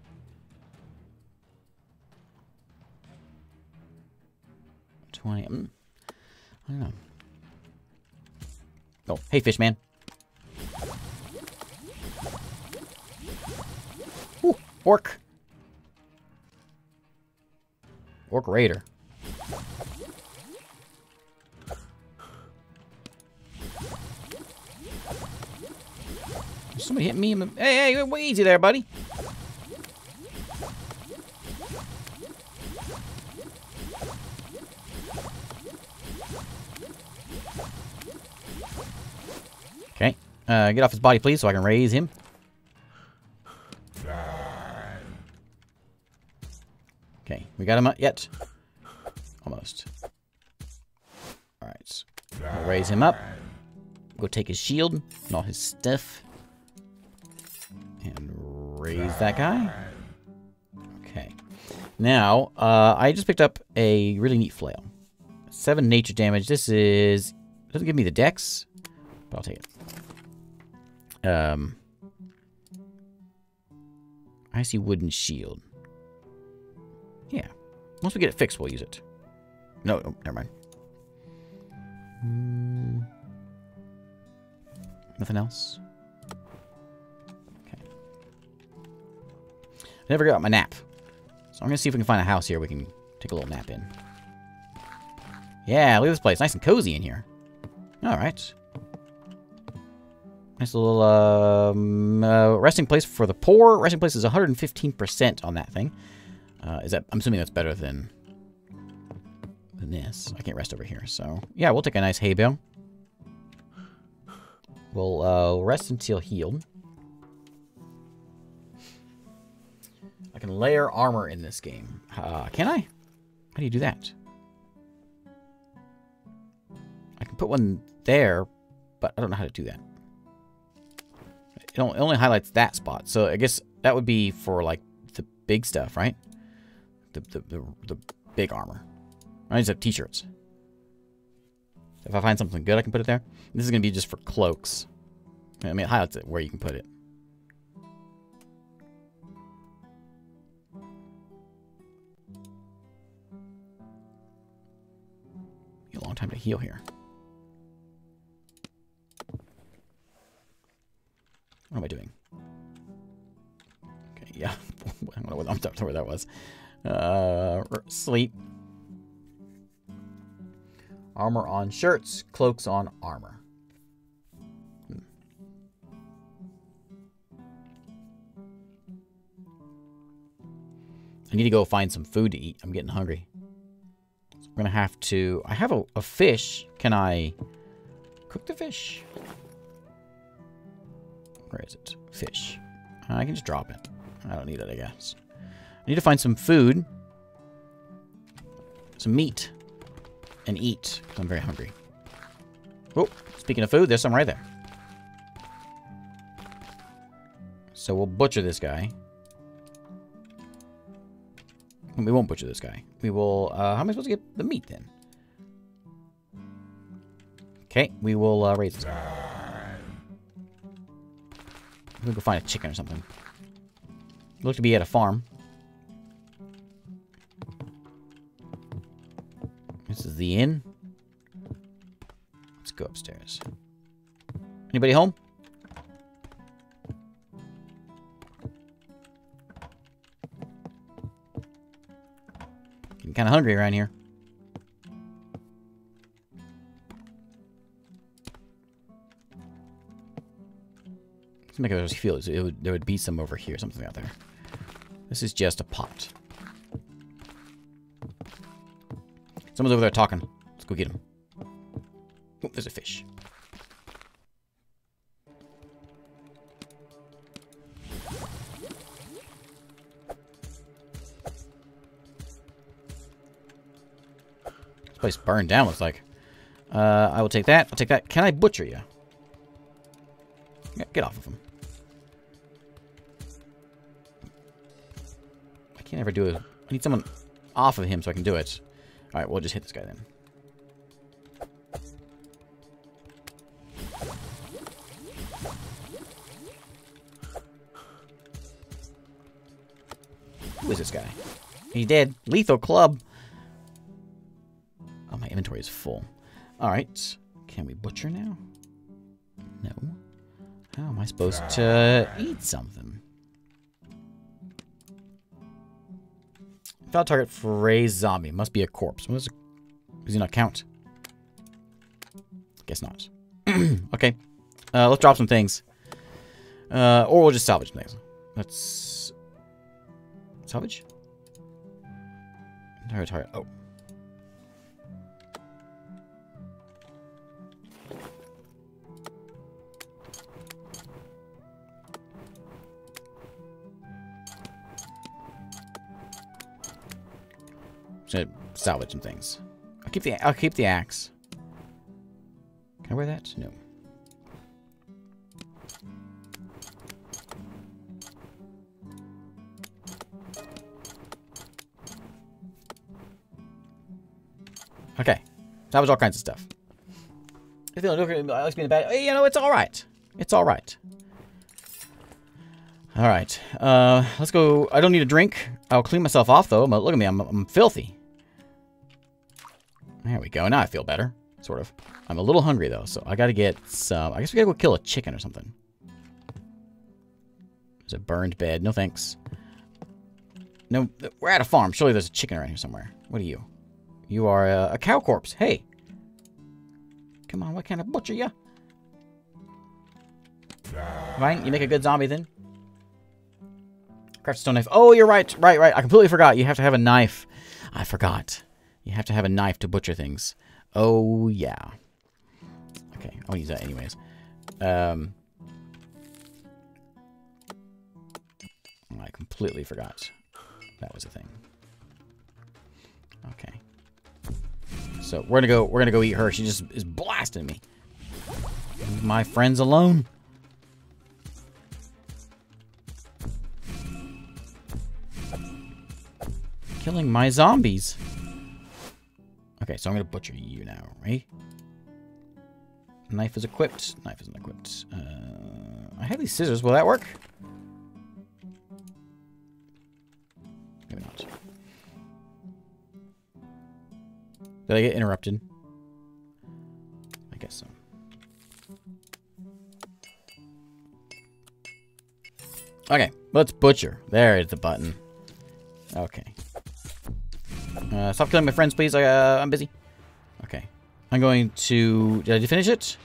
Twenty. Mm, I don't know. Oh, hey, fish man. Ooh, orc. Orc raider. Somebody hit me. Hey, hey, easy there, buddy. Uh, get off his body, please, so I can raise him. Okay, we got him up yet? Almost. Alright. We'll raise him up. Go take his shield all his stuff. And raise that guy. Okay. Now, uh, I just picked up a really neat flail. Seven nature damage. This is... Doesn't give me the dex, but I'll take it. Um, icy wooden shield. Yeah. Once we get it fixed, we'll use it. No, no never mind. Mm, nothing else? Okay. I never got my nap. So I'm going to see if we can find a house here we can take a little nap in. Yeah, look at this place. Nice and cozy in here. Alright. Nice little um, uh, resting place for the poor. Resting place is 115% on that thing. Uh, is that? I'm assuming that's better than than this. I can't rest over here, so yeah, we'll take a nice hay bale. We'll uh, rest until healed. I can layer armor in this game. Uh, can I? How do you do that? I can put one there, but I don't know how to do that. It only, highlights that spot, so I guess that would be for like the big stuff, right? The the the, the big armor. I just have t-shirts. If I find something good, I can put it there. This is gonna be just for cloaks. I mean, it highlights it where you can put it. A long time to heal here. What am I doing? Okay, yeah. I don't know what, I'm not sure where that was. Uh, sleep. Armor on shirts, cloaks on armor. Hmm. I need to go find some food to eat. I'm getting hungry. So I'm going to have to... I have a, a fish. Can I cook the fish? Where is it? Fish. I can just drop it. I don't need it, I guess. I need to find some food. Some meat. and eat, I'm very hungry. Oh, speaking of food, there's some right there. So we'll butcher this guy. We won't butcher this guy. We will, uh, how am I supposed to get the meat then? Okay, we will uh, raise this guy. We'll go find a chicken or something. Look to be at a farm. This is the inn. Let's go upstairs. Anybody home? Getting kind of hungry around here. Make it feel it would, there would be some over here, something out there. This is just a pot. Someone's over there talking. Let's go get him. Oh, there's a fish. This place burned down, looks like. Uh, I will take that. I'll take that. Can I butcher you? Yeah, get off of him. I can't ever do it. I need someone off of him so I can do it. Alright, we'll just hit this guy then. Who is this guy? He did. Lethal club. Oh, my inventory is full. Alright. Can we butcher now? No. How am I supposed to eat something? Found target for a zombie. Must be a corpse. What does, it, does he not count? Guess not. okay. Uh, let's drop some things. Uh, or we'll just salvage things. Let's... Salvage? Target, target. Oh. Salvage some things. I'll keep the I'll keep the axe. Can I wear that? No. Okay. Salvage all kinds of stuff. I like I like being bad. You know, it's all right. It's all right. All right. Uh, let's go. I don't need a drink. I'll clean myself off though. But look at me. I'm, I'm filthy. There we go. Now I feel better. Sort of. I'm a little hungry, though, so I gotta get some... I guess we gotta go kill a chicken or something. There's a burned bed. No thanks. No, we're at a farm. Surely there's a chicken around here somewhere. What are you? You are a, a cow corpse. Hey. Come on, what kind of butcher you? Right? You make a good zombie then? Craft a stone knife. Oh, you're right. Right, right. I completely forgot. You have to have a knife. I forgot. You have to have a knife to butcher things. Oh, yeah. Okay, I'll use that anyways. Um, I completely forgot that was a thing. Okay. So we're gonna go. We're gonna go eat her. She just is blasting me. Leave my friends alone. Killing my zombies. Okay, so I'm gonna butcher you now, right? Knife is equipped. Knife isn't equipped. Uh, I have these scissors. Will that work? Maybe not. Did I get interrupted? I guess so. Okay, let's butcher. There is the button. Okay. Uh, stop killing my friends, please. Uh, I'm busy. Okay. I'm going to... Did I finish it?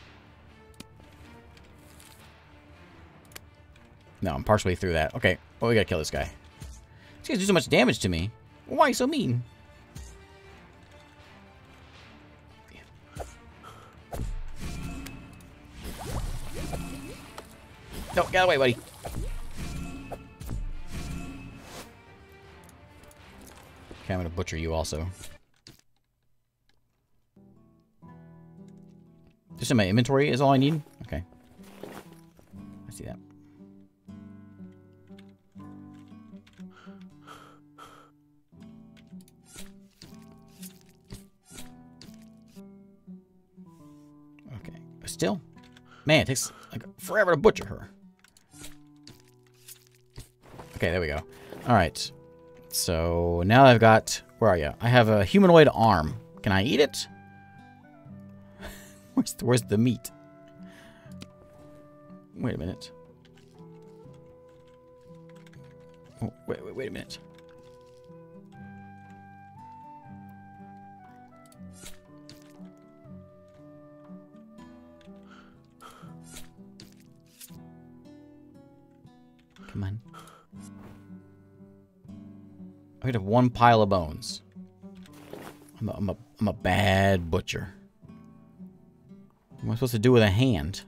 No, I'm partially through that. Okay. Well, we gotta kill this guy. This guy's do so much damage to me. Why so mean? No, get away, buddy. Okay, I'm gonna butcher you also. Just in my inventory is all I need? Okay. I see that. Okay. Still? Man, it takes like forever to butcher her. Okay, there we go. All right. So now I've got... Where are you? I have a humanoid arm. Can I eat it? where's, the, where's the meat? Wait a minute. Oh, wait, wait, wait a minute. I have one pile of bones. I'm a, I'm a, I'm a bad butcher. What am I supposed to do with a hand?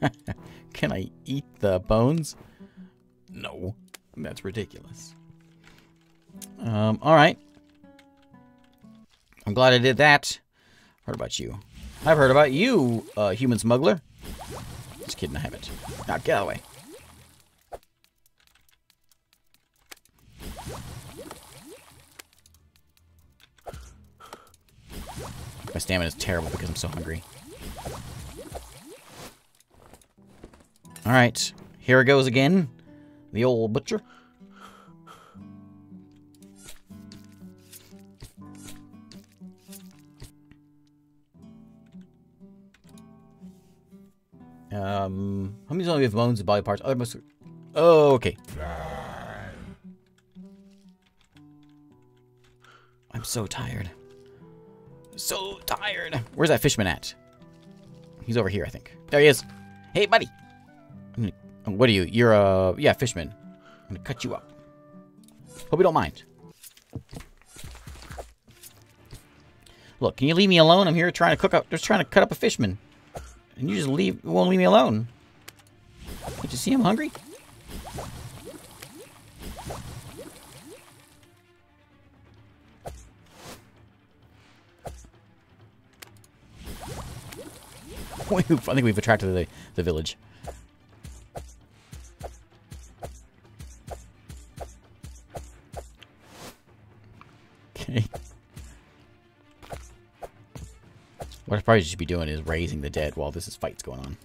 Can I eat the bones? No. That's ridiculous. Um, alright. I'm glad I did that. Heard about you. I've heard about you, uh, human smuggler. Just kidding, I haven't. Now, get out of the way. My stamina is terrible because I'm so hungry. Alright, here it goes again. The old butcher. Um, how many only have bones and body parts? Other most. Oh, okay. I'm so tired. So tired. Where's that fishman at? He's over here, I think. There he is. Hey, buddy. What are you? You're a yeah fishman. I'm gonna cut you up. Hope you don't mind. Look, can you leave me alone? I'm here trying to cook up, just trying to cut up a fishman, and you just leave, won't leave me alone. Can't you see I'm hungry? I think we've attracted the, the village. Okay. What I probably should be doing is raising the dead while this is fight's going on.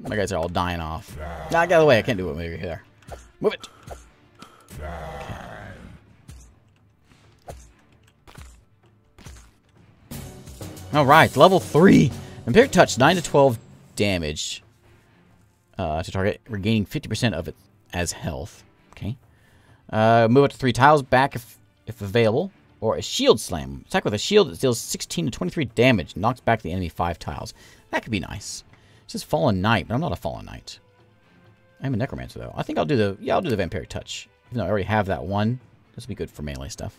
My guys are all dying off. Nah, get out of the way. I can't do it over here. Move it. All right, level three. Vampiric Touch, 9 to 12 damage uh, to target, regaining 50% of it as health. Okay. Uh, move up to three tiles back if, if available. Or a Shield Slam. Attack with a shield that deals 16 to 23 damage. Knocks back the enemy five tiles. That could be nice. It says Fallen Knight, but I'm not a Fallen Knight. I'm a Necromancer, though. I think I'll do the... Yeah, I'll do the Vampiric Touch. Even though I already have that one. This will be good for melee stuff.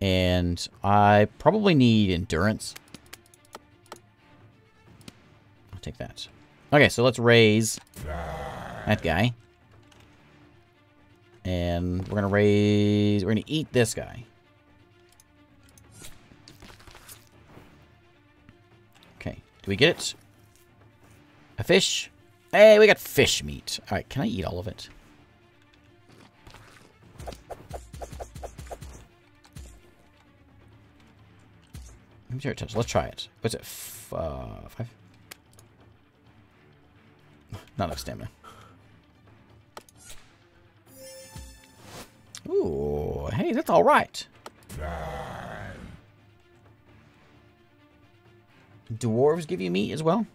And I probably need Endurance. Take that. Okay, so let's raise that guy. And we're to raise... We're to eat this guy. Okay, do we get it? A fish? Hey, we got fish meat. Alright, can I eat all of it? Touch. Let's try it. What's it? Uh, five? Not enough stamina. Ooh, hey, that's all right. Dwarves give you meat as well?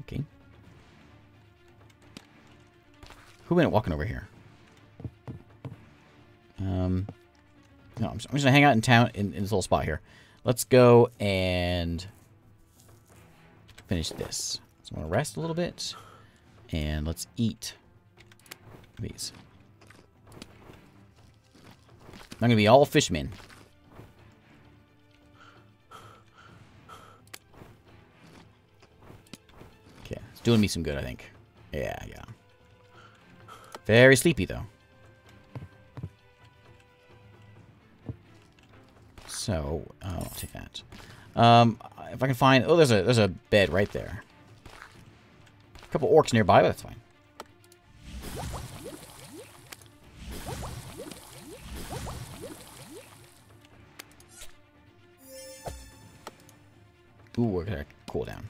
Okay. Who went walking over here? Um, no, I'm just, I'm just gonna hang out in town in, in this little spot here. Let's go and finish this. So I'm gonna rest a little bit, and let's eat these. I'm gonna be all fishmen. Okay, it's doing me some good, I think. Yeah, yeah. Very sleepy though. So, uh, I'll take that. Um, if I can find... Oh, there's a, there's a bed right there. A couple orcs nearby, but that's fine. Ooh, we're gonna cool down.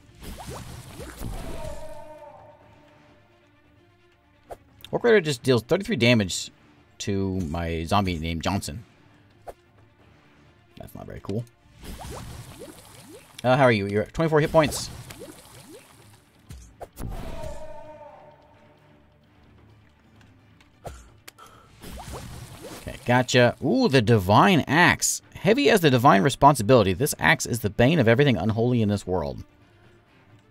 Orc Raider just deals 33 damage to my zombie named Johnson. That's not very cool. Uh, how are you? You're at 24 hit points. Gotcha. Ooh, the Divine Axe. Heavy as the divine responsibility, this axe is the bane of everything unholy in this world.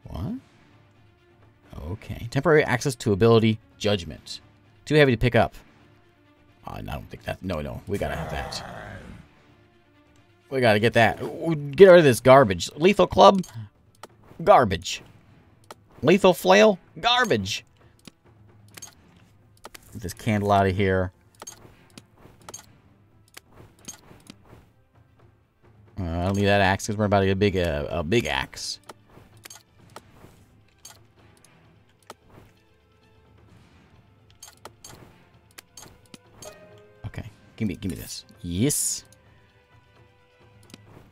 What? Okay. Temporary access to ability, Judgment. Too heavy to pick up. Uh, I don't think that... No, no. We gotta have that. We gotta get that. Get rid of this garbage. Lethal Club? Garbage. Lethal Flail? Garbage. Get this candle out of here. Uh, I'll leave that axe because we're about to get a big, uh, a big axe. Okay, give me, give me this. Yes.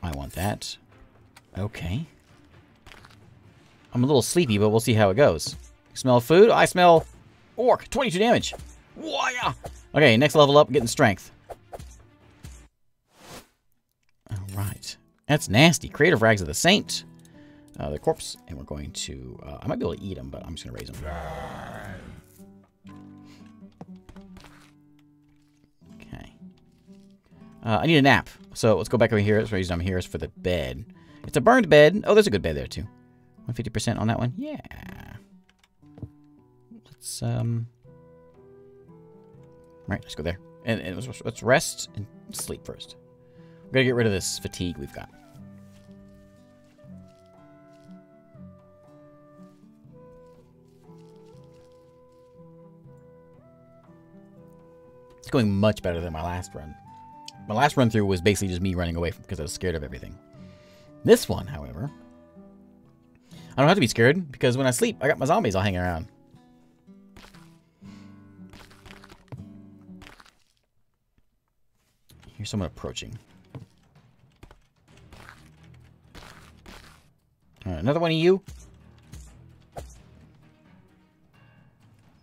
I want that. Okay. I'm a little sleepy, but we'll see how it goes. Smell food? I smell orc. 22 damage. Okay, next level up, getting strength. Alright. That's nasty. Creative Rags of the Saint. Uh, the corpse. And we're going to... Uh, I might be able to eat them, but I'm just going to raise them. Okay. Uh, I need a nap. So let's go back over here. That's the reason I'm here is for the bed. It's a burned bed. Oh, there's a good bed there, too. 150% on that one? Yeah. Let's, um... Right, let's go there. And, and let's rest and sleep first. We're gonna get rid of this fatigue we've got. It's going much better than my last run. My last run through was basically just me running away because I was scared of everything. This one, however, I don't have to be scared because when I sleep, I got my zombies all hanging around. Here's someone approaching. Another one of you.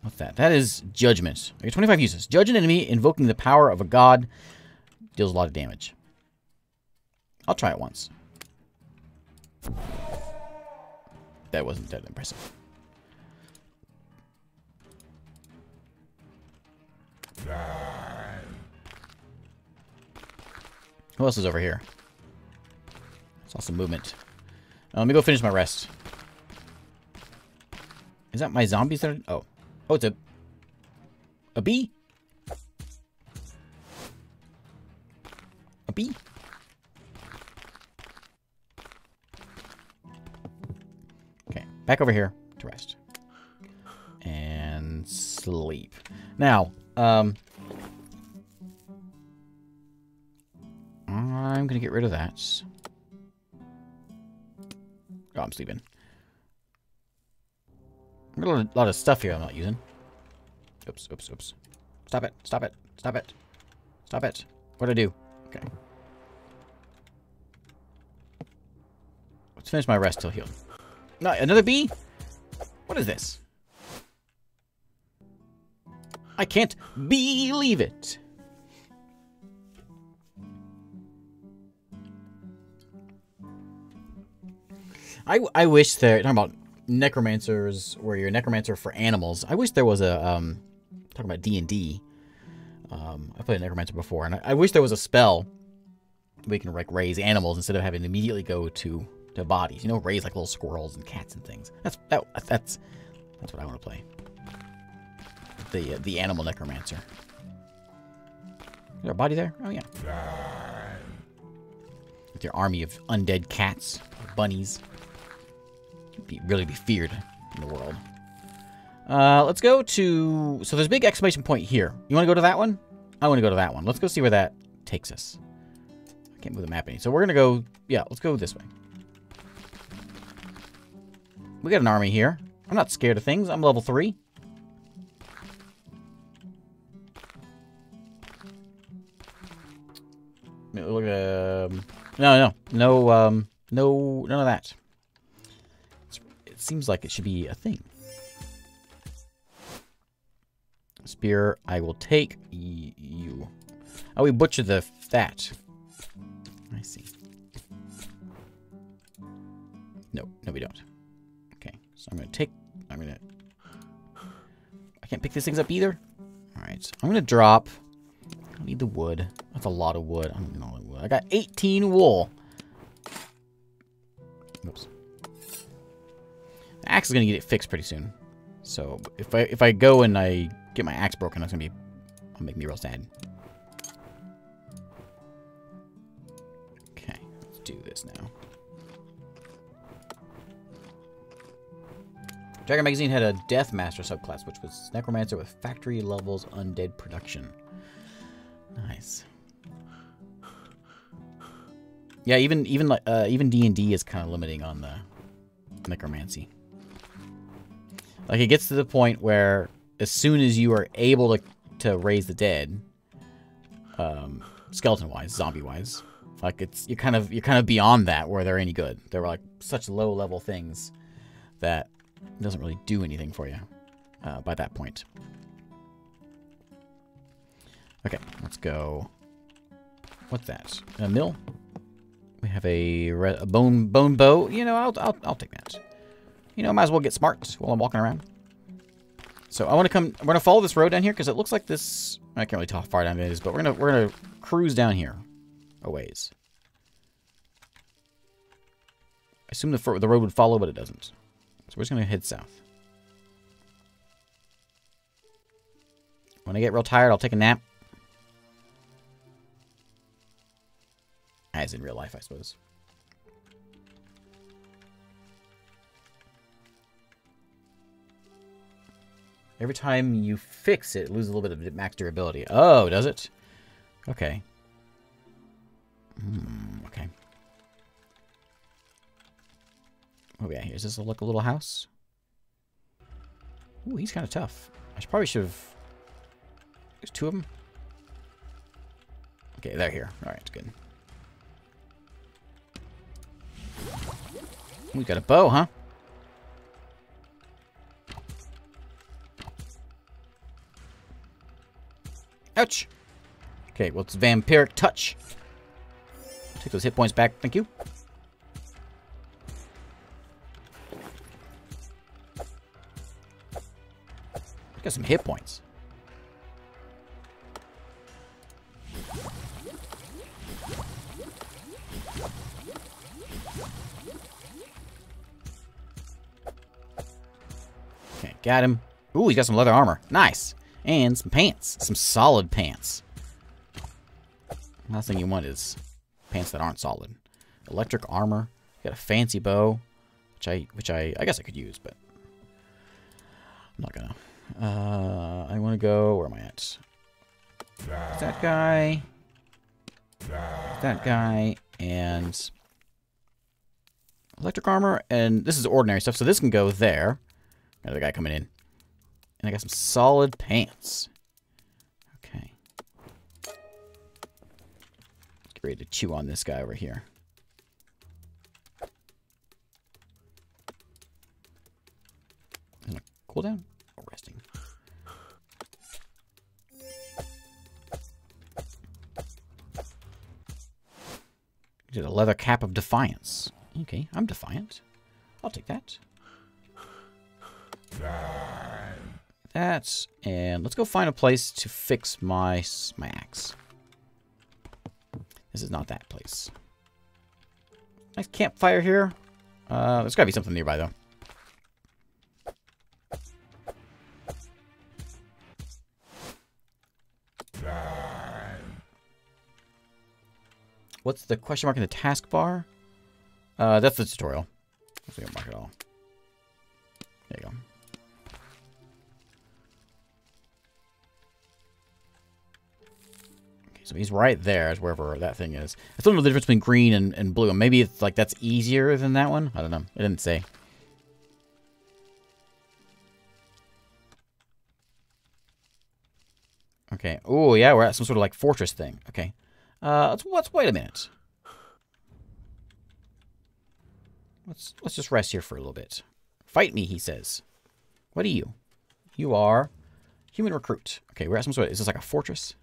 What's that? That is Judgment. Okay, 25 uses. Judge an enemy invoking the power of a god. Deals a lot of damage. I'll try it once. That wasn't that impressive. Who else is over here? Saw some movement. Uh, let me go finish my rest. Is that my zombies that are... Oh. Oh, it's a... A bee? A bee? Okay, back over here to rest. And sleep. Now, um... I'm gonna get rid of that. I'm sleeping. I've got a lot of stuff here I'm not using. Oops, oops, oops. Stop it, stop it, stop it. Stop it. What'd I do? Okay. Let's finish my rest till healed. No, another bee? What is this? I can't believe it. I, I wish there, talking about necromancers, where you're a necromancer for animals. I wish there was a, um, talking about D&D. Um, I played a necromancer before, and I, I wish there was a spell we can like raise animals instead of having to immediately go to to bodies. You know, raise like little squirrels and cats and things. That's that, that's that's what I want to play. The uh, the animal necromancer. Is there a body there? Oh yeah. With your army of undead cats, bunnies be, really be feared in the world. Uh, let's go to... So there's a big exclamation point here. You want to go to that one? I want to go to that one. Let's go see where that takes us. I can't move the map any. So we're going to go... Yeah, let's go this way. We got an army here. I'm not scared of things. I'm level 3. Look. Um, no, no. No, um... No, none of that. It seems like it should be a thing. Spear, I will take you. Oh, we butchered the fat. I see. No, no we don't. Okay, so I'm to take... I'm to... I can't pick these things up either. Alright, I'm going to drop... I need the wood. That's a lot of wood. I don't need all the wood. I got 18 wool. Oops. Axe is going to get it fixed pretty soon. So if I if I go and I get my axe broken, that's going to be... That'll make me real sad. Okay, let's do this now. Dragon Magazine had a Death Master subclass, which was Necromancer with factory levels undead production. Nice. Yeah, even even like uh, even D and D is kind of limiting on the necromancy. Like it gets to the point where as soon as you are able to to raise the dead, um, skeleton wise, zombie wise, like it's you're kind of you're kind of beyond that where they're any good. They're like such low level things that doesn't really do anything for you uh, by that point. Okay, let's go. What's that? A mill? We have a, a bone bone bow. You know, I'll, I'll, I'll take that. You know, might as well get smart while I'm walking around. So I want to come. We're gonna follow this road down here because it looks like this. I can't really tell how far down it is, but we're gonna we're gonna cruise down here, a ways. I assume the the road would follow, but it doesn't. So we're just gonna head south. When I get real tired, I'll take a nap. As in real life, I suppose. Every time you fix it, it loses a little bit of max durability. Oh, does it? Okay. Hmm, okay. What we got here? Is this look a little house? Ooh, he's kind of tough. I should, probably should have... There's two of them. Okay, they're here. All right, it's good. We got a bow, huh? Ouch! Okay, well, it's Vampiric Touch. Take those hit points back. Thank you. Got some hit points. Okay, got him. Ooh, he's got some leather armor. Nice. And some pants. Some solid pants. Last thing you want is pants that aren't solid. Electric armor. Got a fancy bow, which I which I I guess I could use, but I'm not gonna. Uh, I want to go. Where am I at? That guy. That guy and electric armor, and this is ordinary stuff, so this can go there. Another guy coming in. And I got some solid pants. Okay. Get ready to chew on this guy over here. Cool down? Oh, resting. Did a leather cap of defiance. Okay, I'm defiant. I'll take that. That, and let's go find a place to fix my, my axe. This is not that place. Nice campfire here. Uh, there's gotta be something nearby, though. What's the question mark in the taskbar? Uh, that's the tutorial. Mark it all. There you go. So he's right there, is wherever that thing is. I still don't know the difference between green and, and blue. And maybe it's like that's easier than that one. I don't know. It didn't say. Okay. Oh, yeah, we're at some sort of like fortress thing. Okay. Uh, let's, let's wait a minute. Let's let's just rest here for a little bit. Fight me, he says. What are you? You are human recruit. Okay, we're at some sort of, is this like a fortress?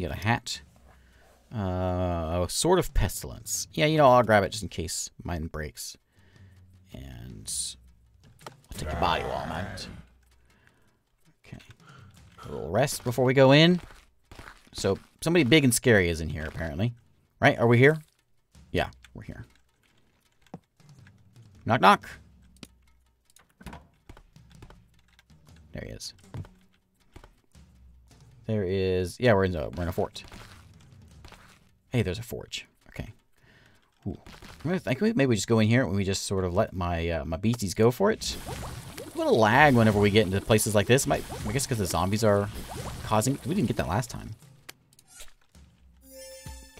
Got a hat. Uh, a sword of pestilence. Yeah, you know, I'll grab it just in case mine breaks. And I'll take the body while I'm at it. Okay. A little rest before we go in. So, somebody big and scary is in here, apparently. Right? Are we here? Yeah, we're here. Knock, knock. There he is. There is... Yeah, we're in a, we're in a fort. Hey, there's a forge. Okay. Ooh. I think maybe we just go in here and we just sort of let my uh, my beasties go for it. A little lag whenever we get into places like this. Might I guess because the zombies are causing. We didn't get that last time.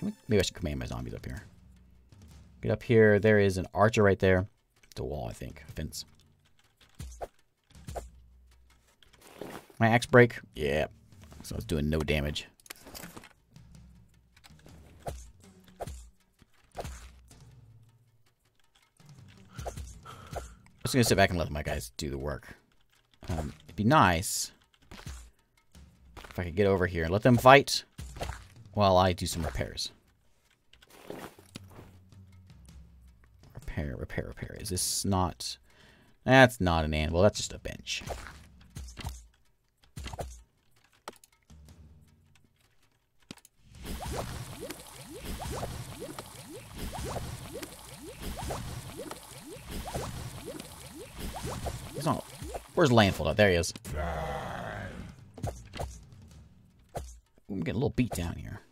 We, maybe I should command my zombies up here. Get up here. There is an archer right there. It's a wall, I think. A fence. My axe break? Yeah. So it's doing no damage. I'm just to sit back and let my guys do the work. Um, it'd be nice if I could get over here and let them fight while I do some repairs. Repair, repair, repair. Is this not... That's not an anvil. That's just a bench. Where's Landfall? There he is. I'm getting a little beat down here.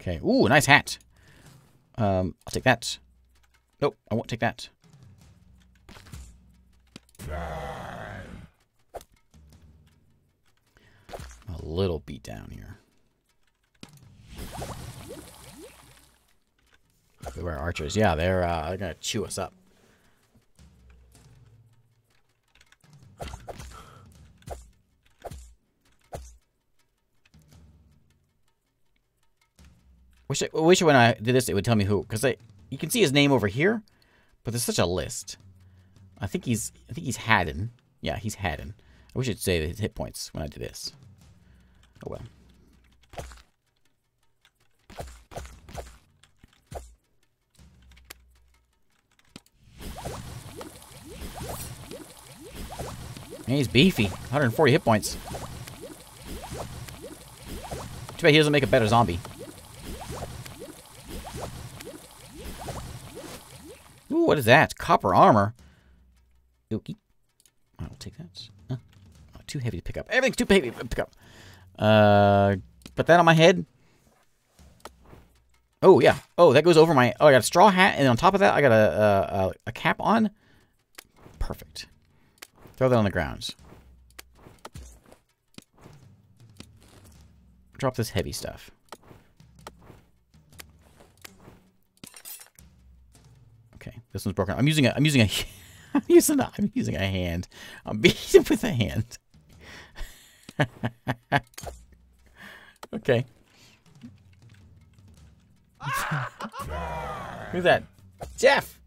Okay. Ooh, nice hat. Um, I'll take that. Nope, I won't take that. A little beat down here. We're archers. Yeah, they're, uh, gonna chew us up. Wish I wish when I did this it would tell me who, because I you can see his name over here, but there's such a list. I think he's I think he's Haddon. Yeah, he's Haddon. I wish it'd say his hit points when I do this. Oh well. Man, he's beefy. 140 hit points. Too bad he doesn't make a better zombie. Ooh, what is that? Copper armor. Ookie. I'll take that. Huh. Oh, too heavy to pick up. Everything's too heavy to pick up. Uh, put that on my head. Oh, yeah. Oh, that goes over my... Oh, I got a straw hat, and on top of that, I got a, a, a cap on. Perfect. Throw that on the ground. Drop this heavy stuff. Okay, this one's broken. I'm using a. I'm using a. I'm using a. I'm using a hand. I'm beating with a hand. okay. Who's that? Jeff.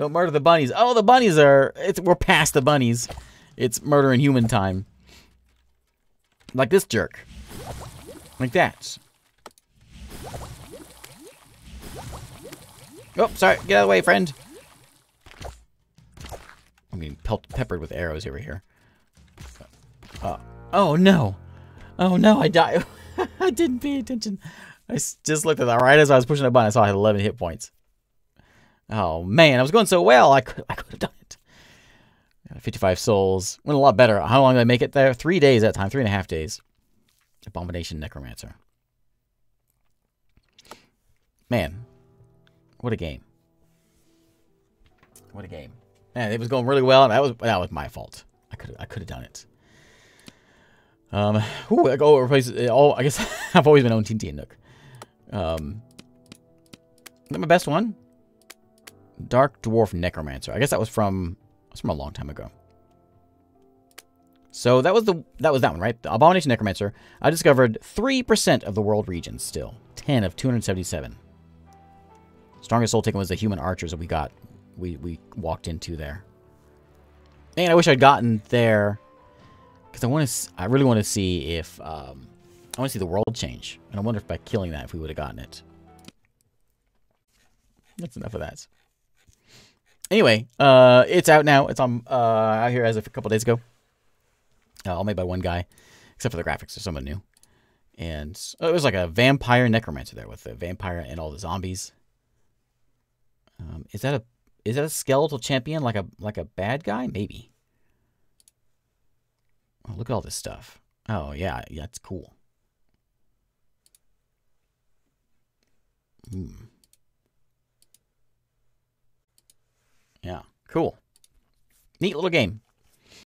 Don't murder the bunnies. Oh, the bunnies are. It's we're past the bunnies. It's murder in human time. Like this jerk. Like that. Oh, sorry. Get out of the way, friend. I'm getting peppered with arrows over here. Uh, oh, no. Oh, no, I died. I didn't pay attention. I just looked at that right as I was pushing the button. I saw I had 11 hit points. Oh, man. I was going so well. I could, I could have done it. 55 souls. Went a lot better. How long did I make it there? Three days that time. Three and a half days. Abomination Necromancer. Man, what a game. What a game. Man, it was going really well. and That was that was my fault. I could I could have done it. Um, ooh, I replace all. I guess I've always been on Team T and Nook. Um, is that my best one? Dark Dwarf Necromancer. I guess that was from was from a long time ago. So that was the that was that one, right? The Abomination Necromancer. I discovered 3% of the world regions still. 10 of 277. Strongest soul taken was the human archers that we got we we walked into there. Man, I wish I'd gotten there because I want to. I really want to see if um, I want to see the world change, and I wonder if by killing that, if we would have gotten it. That's enough of that. Anyway, uh, it's out now. It's on uh, out here as of a couple days ago. Uh, all made by one guy, except for the graphics. There's someone new, and oh, it was like a vampire necromancer there with the vampire and all the zombies. Um, is that a is that a skeletal champion like a like a bad guy? Maybe. Oh, look at all this stuff. Oh yeah, yeah, it's cool. Hmm. Yeah, cool. Neat little game.